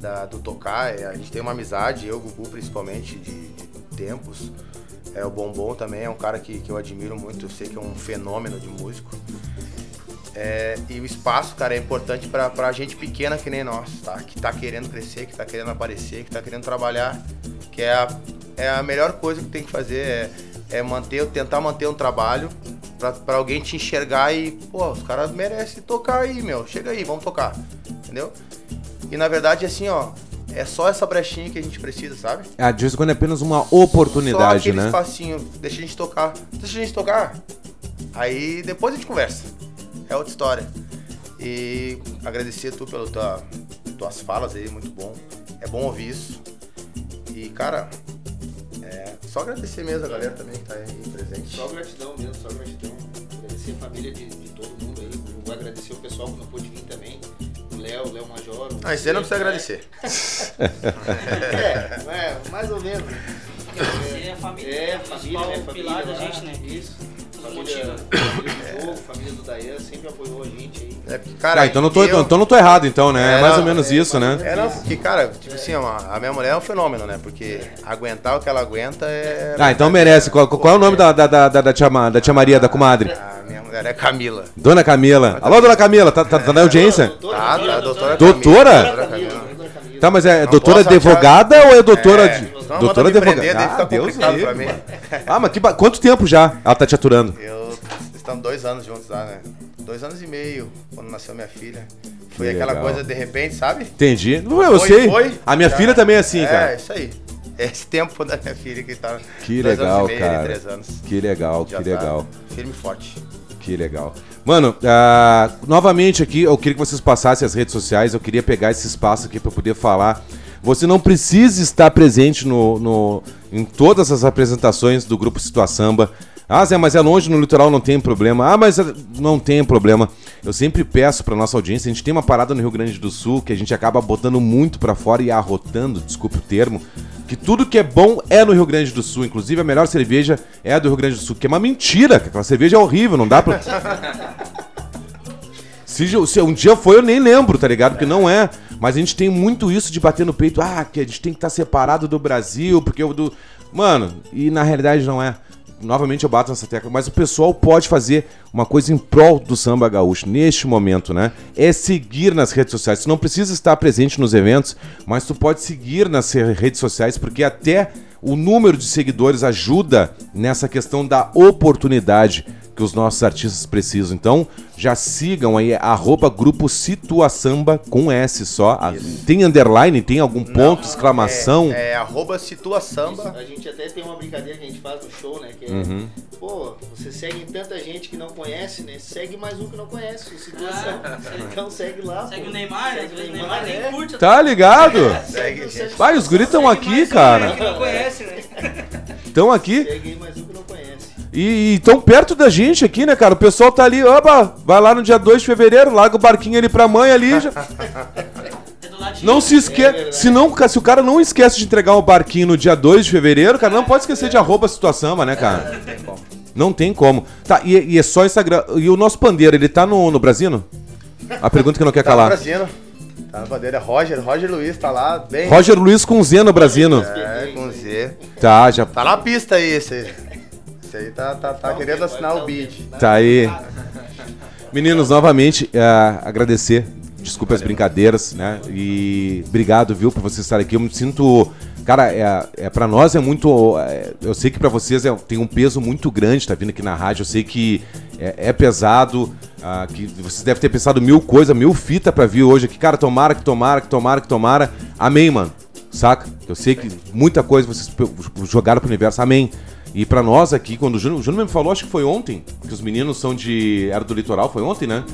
A: da- do tocar, é, a gente tem uma amizade, eu, Gugu principalmente, de, de tempos. É, o Bombom também é um cara que, que eu admiro muito, eu sei que é um fenômeno de músico. É, e o espaço, cara, é importante pra, pra gente pequena que nem nós, tá? Que tá querendo crescer, que tá querendo aparecer, que tá querendo trabalhar, que é a, é a melhor coisa que tem que fazer, é, é manter, tentar manter um trabalho pra, pra alguém te enxergar e, pô, os caras merecem tocar aí, meu, chega aí, vamos tocar, entendeu? E na verdade, assim, ó, é só essa brechinha que a gente precisa, sabe?
B: Vez em quando é apenas uma
A: Só
B: oportunidade,
A: aquele
B: né?
A: espacinho, deixa a gente tocar. Deixa a gente tocar. Aí depois a gente conversa. É outra história. E agradecer tu pelas tua, tuas falas aí, muito bom. É bom ouvir isso. E, cara, é só agradecer mesmo a galera também que tá aí presente.
D: Só gratidão mesmo, só gratidão. Agradecer a família de, de todo mundo aí. Vou agradecer o pessoal que não pôde vir também. O Léo, o Léo Major. o
A: Ah, isso aí não precisa
D: Zé,
A: agradecer. [LAUGHS]
D: É, é, mais ou menos.
C: É a família,
D: É,
C: é
D: a família, né? Família
C: pilar da
D: lá,
C: gente, né?
D: Isso. Família, [COUGHS] família do jogo, família do Dayan sempre apoiou a gente aí.
A: É, porque, cara,
B: Ah, então não tô,
A: eu-
B: então não tô errado, então, né? É mais ou menos isso, né?
A: É, não, porque, cara, tipo assim, a minha mulher é um fenômeno, né? Porque aguentar o que ela aguenta é.
B: Ah, então merece. Qual, qual é o nome da, da, da, da, da tia, Ma- da tia Maria, da comadre?
A: A minha mulher é Camila.
B: Dona Camila. Alô, dona Camila, tá, tá, tá na audiência?
A: Ah, tá, doutora
B: Doutora?
D: Doutora.
B: Tá, mas é doutora advogada ou é doutora
A: É,
B: de. Doutora
A: me prender, daí
B: advogada.
A: fica
B: Ah, Deus
A: complicado
B: livre.
A: pra mim. [LAUGHS]
B: Ah, mas que ba... quanto tempo já ela tá te aturando?
A: Eu estamos dois anos juntos lá, né? Dois anos e meio, quando nasceu minha filha. Foi
B: Que
A: aquela coisa de repente, sabe?
B: Entendi. Não, eu
A: Foi,
B: sei.
A: foi.
B: A minha
A: Já-
B: filha também é assim,
A: é,
B: cara.
A: isso aí. É Esse tempo da minha filha que tá.
B: Que legal,
A: meio,
B: cara. Que legal,
A: Já
B: que
A: tá
B: legal.
A: Firme e forte.
B: Que legal. Mano, ah, novamente aqui, eu queria que vocês passassem as redes sociais, eu queria pegar esse espaço aqui pra poder falar. Você não precisa estar presente no, no- em todas as apresentações do Grupo Situa Samba. Ah, Zé, mas é longe no litoral, não tem problema. Ah, mas eh, não tem problema. Eu sempre peço pra nossa audiência, a gente tem uma parada no Rio Grande do Sul que a gente acaba botando muito pra fora e arrotando, desculpe o termo, que tudo que é bom é no Rio Grande do Sul. Inclusive a melhor cerveja é a do Rio Grande do Sul, que é uma mentira, que aquela cerveja é horrível, não dá pra... [LAUGHS] Se, se um dia foi, eu nem lembro, tá ligado? Porque não é. Mas a gente tem muito isso de bater no peito. Ah, que a gente tem que estar separado do Brasil, porque o do. Mano, e na realidade não é. Novamente eu bato nessa tecla, mas o pessoal pode fazer uma coisa em prol do samba gaúcho neste momento, né? É seguir nas redes sociais. Tu não precisa estar presente nos eventos, mas tu pode seguir nas re- redes sociais, porque até o número de seguidores ajuda nessa questão da oportunidade que os nossos artistas precisam. Então, já sigam aí, arroba grupo Situa Samba com S só. Ah, Tem underline, tem algum ponto, exclamação?
A: É, é arroba situa samba.
D: A gente até tem uma brincadeira que a gente faz no show, né? Que é,
B: Uhum.
D: pô, você segue tanta gente que não conhece, né? Segue mais um que não conhece, o situação.
C: Ah,
D: então segue lá.
C: Segue
D: pô.
C: o Neymar, né?
D: Segue o
C: o Neymar nem
D: é.
C: curte.
B: Tá ligado?
A: Segue,
D: Segue-
A: gente.
B: Vai, os guris estão
C: Segue
B: aqui,
C: mais um,
B: cara.
C: Que não conhece, né?
B: Estão aqui.
D: Segue mais um que não conhece.
B: E estão perto da gente aqui, né, cara? O pessoal tá ali, opa, vai lá no dia 2 de fevereiro, larga o barquinho ali pra mãe ali. já-
C: É.
B: Não se esquece. se, não, se o cara não esquece de entregar o barquinho no dia 2 de fevereiro, cara, não pode esquecer de arroba situação, né, cara?
A: Não tem como.
B: Não tem como. Tá, e, e é só Instagram. E o nosso pandeiro, ele tá no, no Brasino? A pergunta que não quer
A: Tá no
B: calar.
A: Brasino. Tá na bandeira. Roger, Roger Luiz tá lá, bem.
B: Roger Luiz com Z no Brasino.
A: É, com Z.
B: Tá, já
A: Tá na pista aí esse. Esse aí tá, tá, tá querendo assinar o beat.
B: Tá aí. Meninos, novamente, é, agradecer. Desculpe as brincadeiras, né? E obrigado, viu, por vocês estarem aqui. Eu me sinto. Cara, é, é, para nós é muito. é, eu sei que pra vocês é, tem um peso muito grande, tá vindo aqui na rádio. Eu sei que é, é pesado, ah, que vocês devem ter pensado mil coisas, mil fita pra vir hoje aqui. Cara, tomara que tomara, que tomara, que tomara. Amém, mano. Saca? Eu sei que muita coisa vocês jogaram pro universo. Amém. E pra nós aqui, quando o Júnior, o Júnior mesmo falou, acho que foi ontem, que os meninos são de. Era do litoral, foi ontem, né?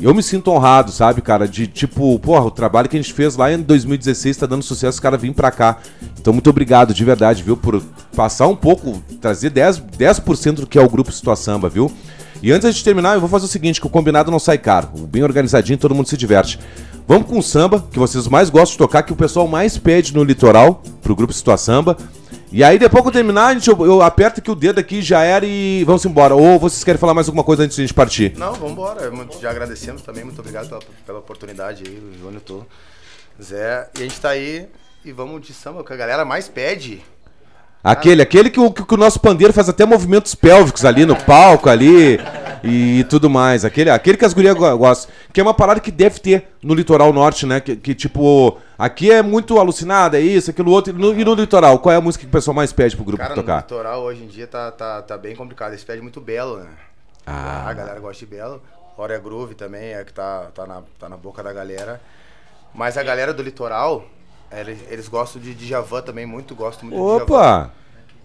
B: Eu me sinto honrado, sabe, cara? De tipo, porra, o trabalho que a gente fez lá em 2016 tá dando sucesso, os caras vêm pra cá. Então, muito obrigado, de verdade, viu? Por passar um pouco, trazer 10%, 10 do que é o grupo Situa Samba, viu? E antes de terminar, eu vou fazer o seguinte: que o combinado não sai caro. Bem organizadinho, todo mundo se diverte. Vamos com o samba, que vocês mais gostam de tocar, que o pessoal mais pede no litoral, pro grupo Situa Samba. E aí, depois que eu terminar, a gente, eu, eu aperto aqui o dedo aqui, já era e vamos embora. Ou vocês querem falar mais alguma coisa antes de a gente partir?
A: Não, vambora. Muito- Já agradecemos também, muito obrigado pela, pela oportunidade aí, o tô. Zé. E a gente tá aí e vamos de samba, que a galera mais pede.
B: Aquele, aquele que o, que o nosso pandeiro faz até movimentos pélvicos ali no palco ali e tudo mais. Aquele, aquele que as gurias go- gostam. Que é uma parada que deve ter no litoral norte, né? Que, que, tipo, aqui é muito alucinada, é isso, aquilo outro. E no, e no litoral, qual é a música que o pessoal mais pede pro grupo
A: Cara, no
B: tocar?
A: litoral hoje em dia tá, tá, tá bem complicado. Eles pedem muito belo, né?
B: Ah.
A: A galera gosta de belo. Hora Groove também é que tá, tá, na, tá na boca da galera. Mas a galera do litoral, eles, eles gostam de Djavan também, muito gostam muito de Djavan.
B: Opa!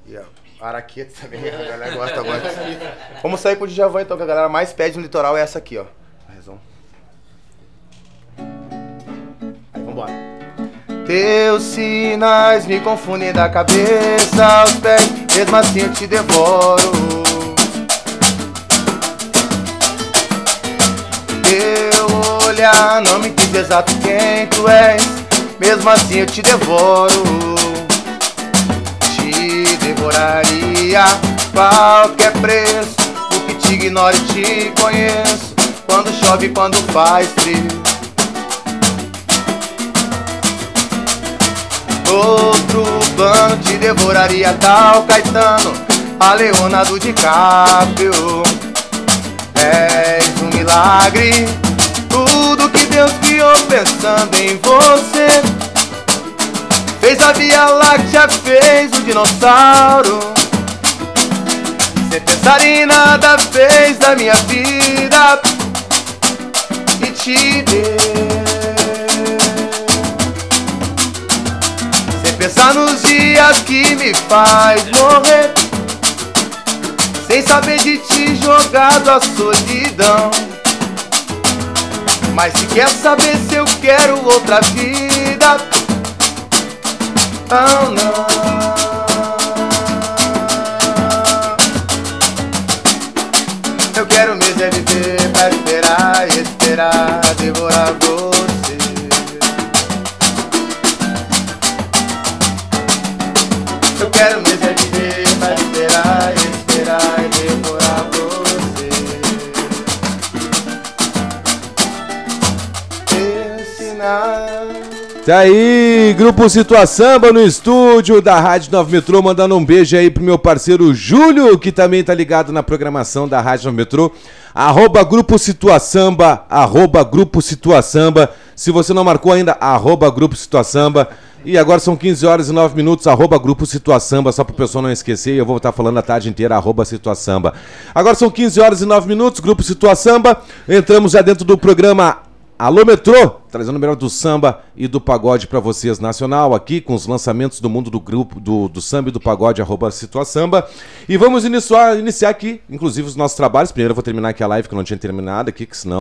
A: A Araqueta também, a galera gosta agora. [LAUGHS] Vamos sair com o Djavan então, que a galera mais pede no litoral é essa aqui, ó. A razão. Aí, vambora. Teus sinais me confundem da cabeça aos pés, mesmo assim eu te devoro. Teu olhar não me diz exato quem tu és, mesmo assim eu te devoro te devoraria qualquer preço. O que te ignoro e te conheço. Quando chove, quando faz frio. Outro plano te devoraria tal Caetano, a Leonardo DiCaprio. És um milagre, tudo que Deus criou pensando em você. Fez a Via Láctea, fez o dinossauro. Sem pensar em nada, fez da minha vida e te deu. Sem pensar nos dias que me faz morrer. Sem saber de ti jogado à solidão. Mas se quer saber se eu quero outra vida. Oh não Eu quero mesmo é viver pra esperar esperar devorar
B: Tá aí, Grupo Situa Samba no estúdio da Rádio 9 Metrô, mandando um beijo aí pro meu parceiro Júlio, que também tá ligado na programação da Rádio 9 Metrô. Arroba Grupo Situa Samba, arroba Grupo Situa Samba. Se você não marcou ainda, arroba Grupo Situa Samba. E agora são 15 horas e 9 minutos, arroba Grupo Situa Samba, só pro pessoal não esquecer, eu vou estar falando a tarde inteira, arroba Situa Samba. Agora são 15 horas e 9 minutos, Grupo Situa Samba, entramos já dentro do programa Alô Metrô, trazendo o melhor do samba e do pagode pra vocês nacional aqui com os lançamentos do mundo do grupo do, do samba e do pagode arroba Situa Samba. E vamos iniciar, iniciar aqui, inclusive os nossos trabalhos. Primeiro eu vou terminar aqui a live que eu não tinha terminado aqui, que senão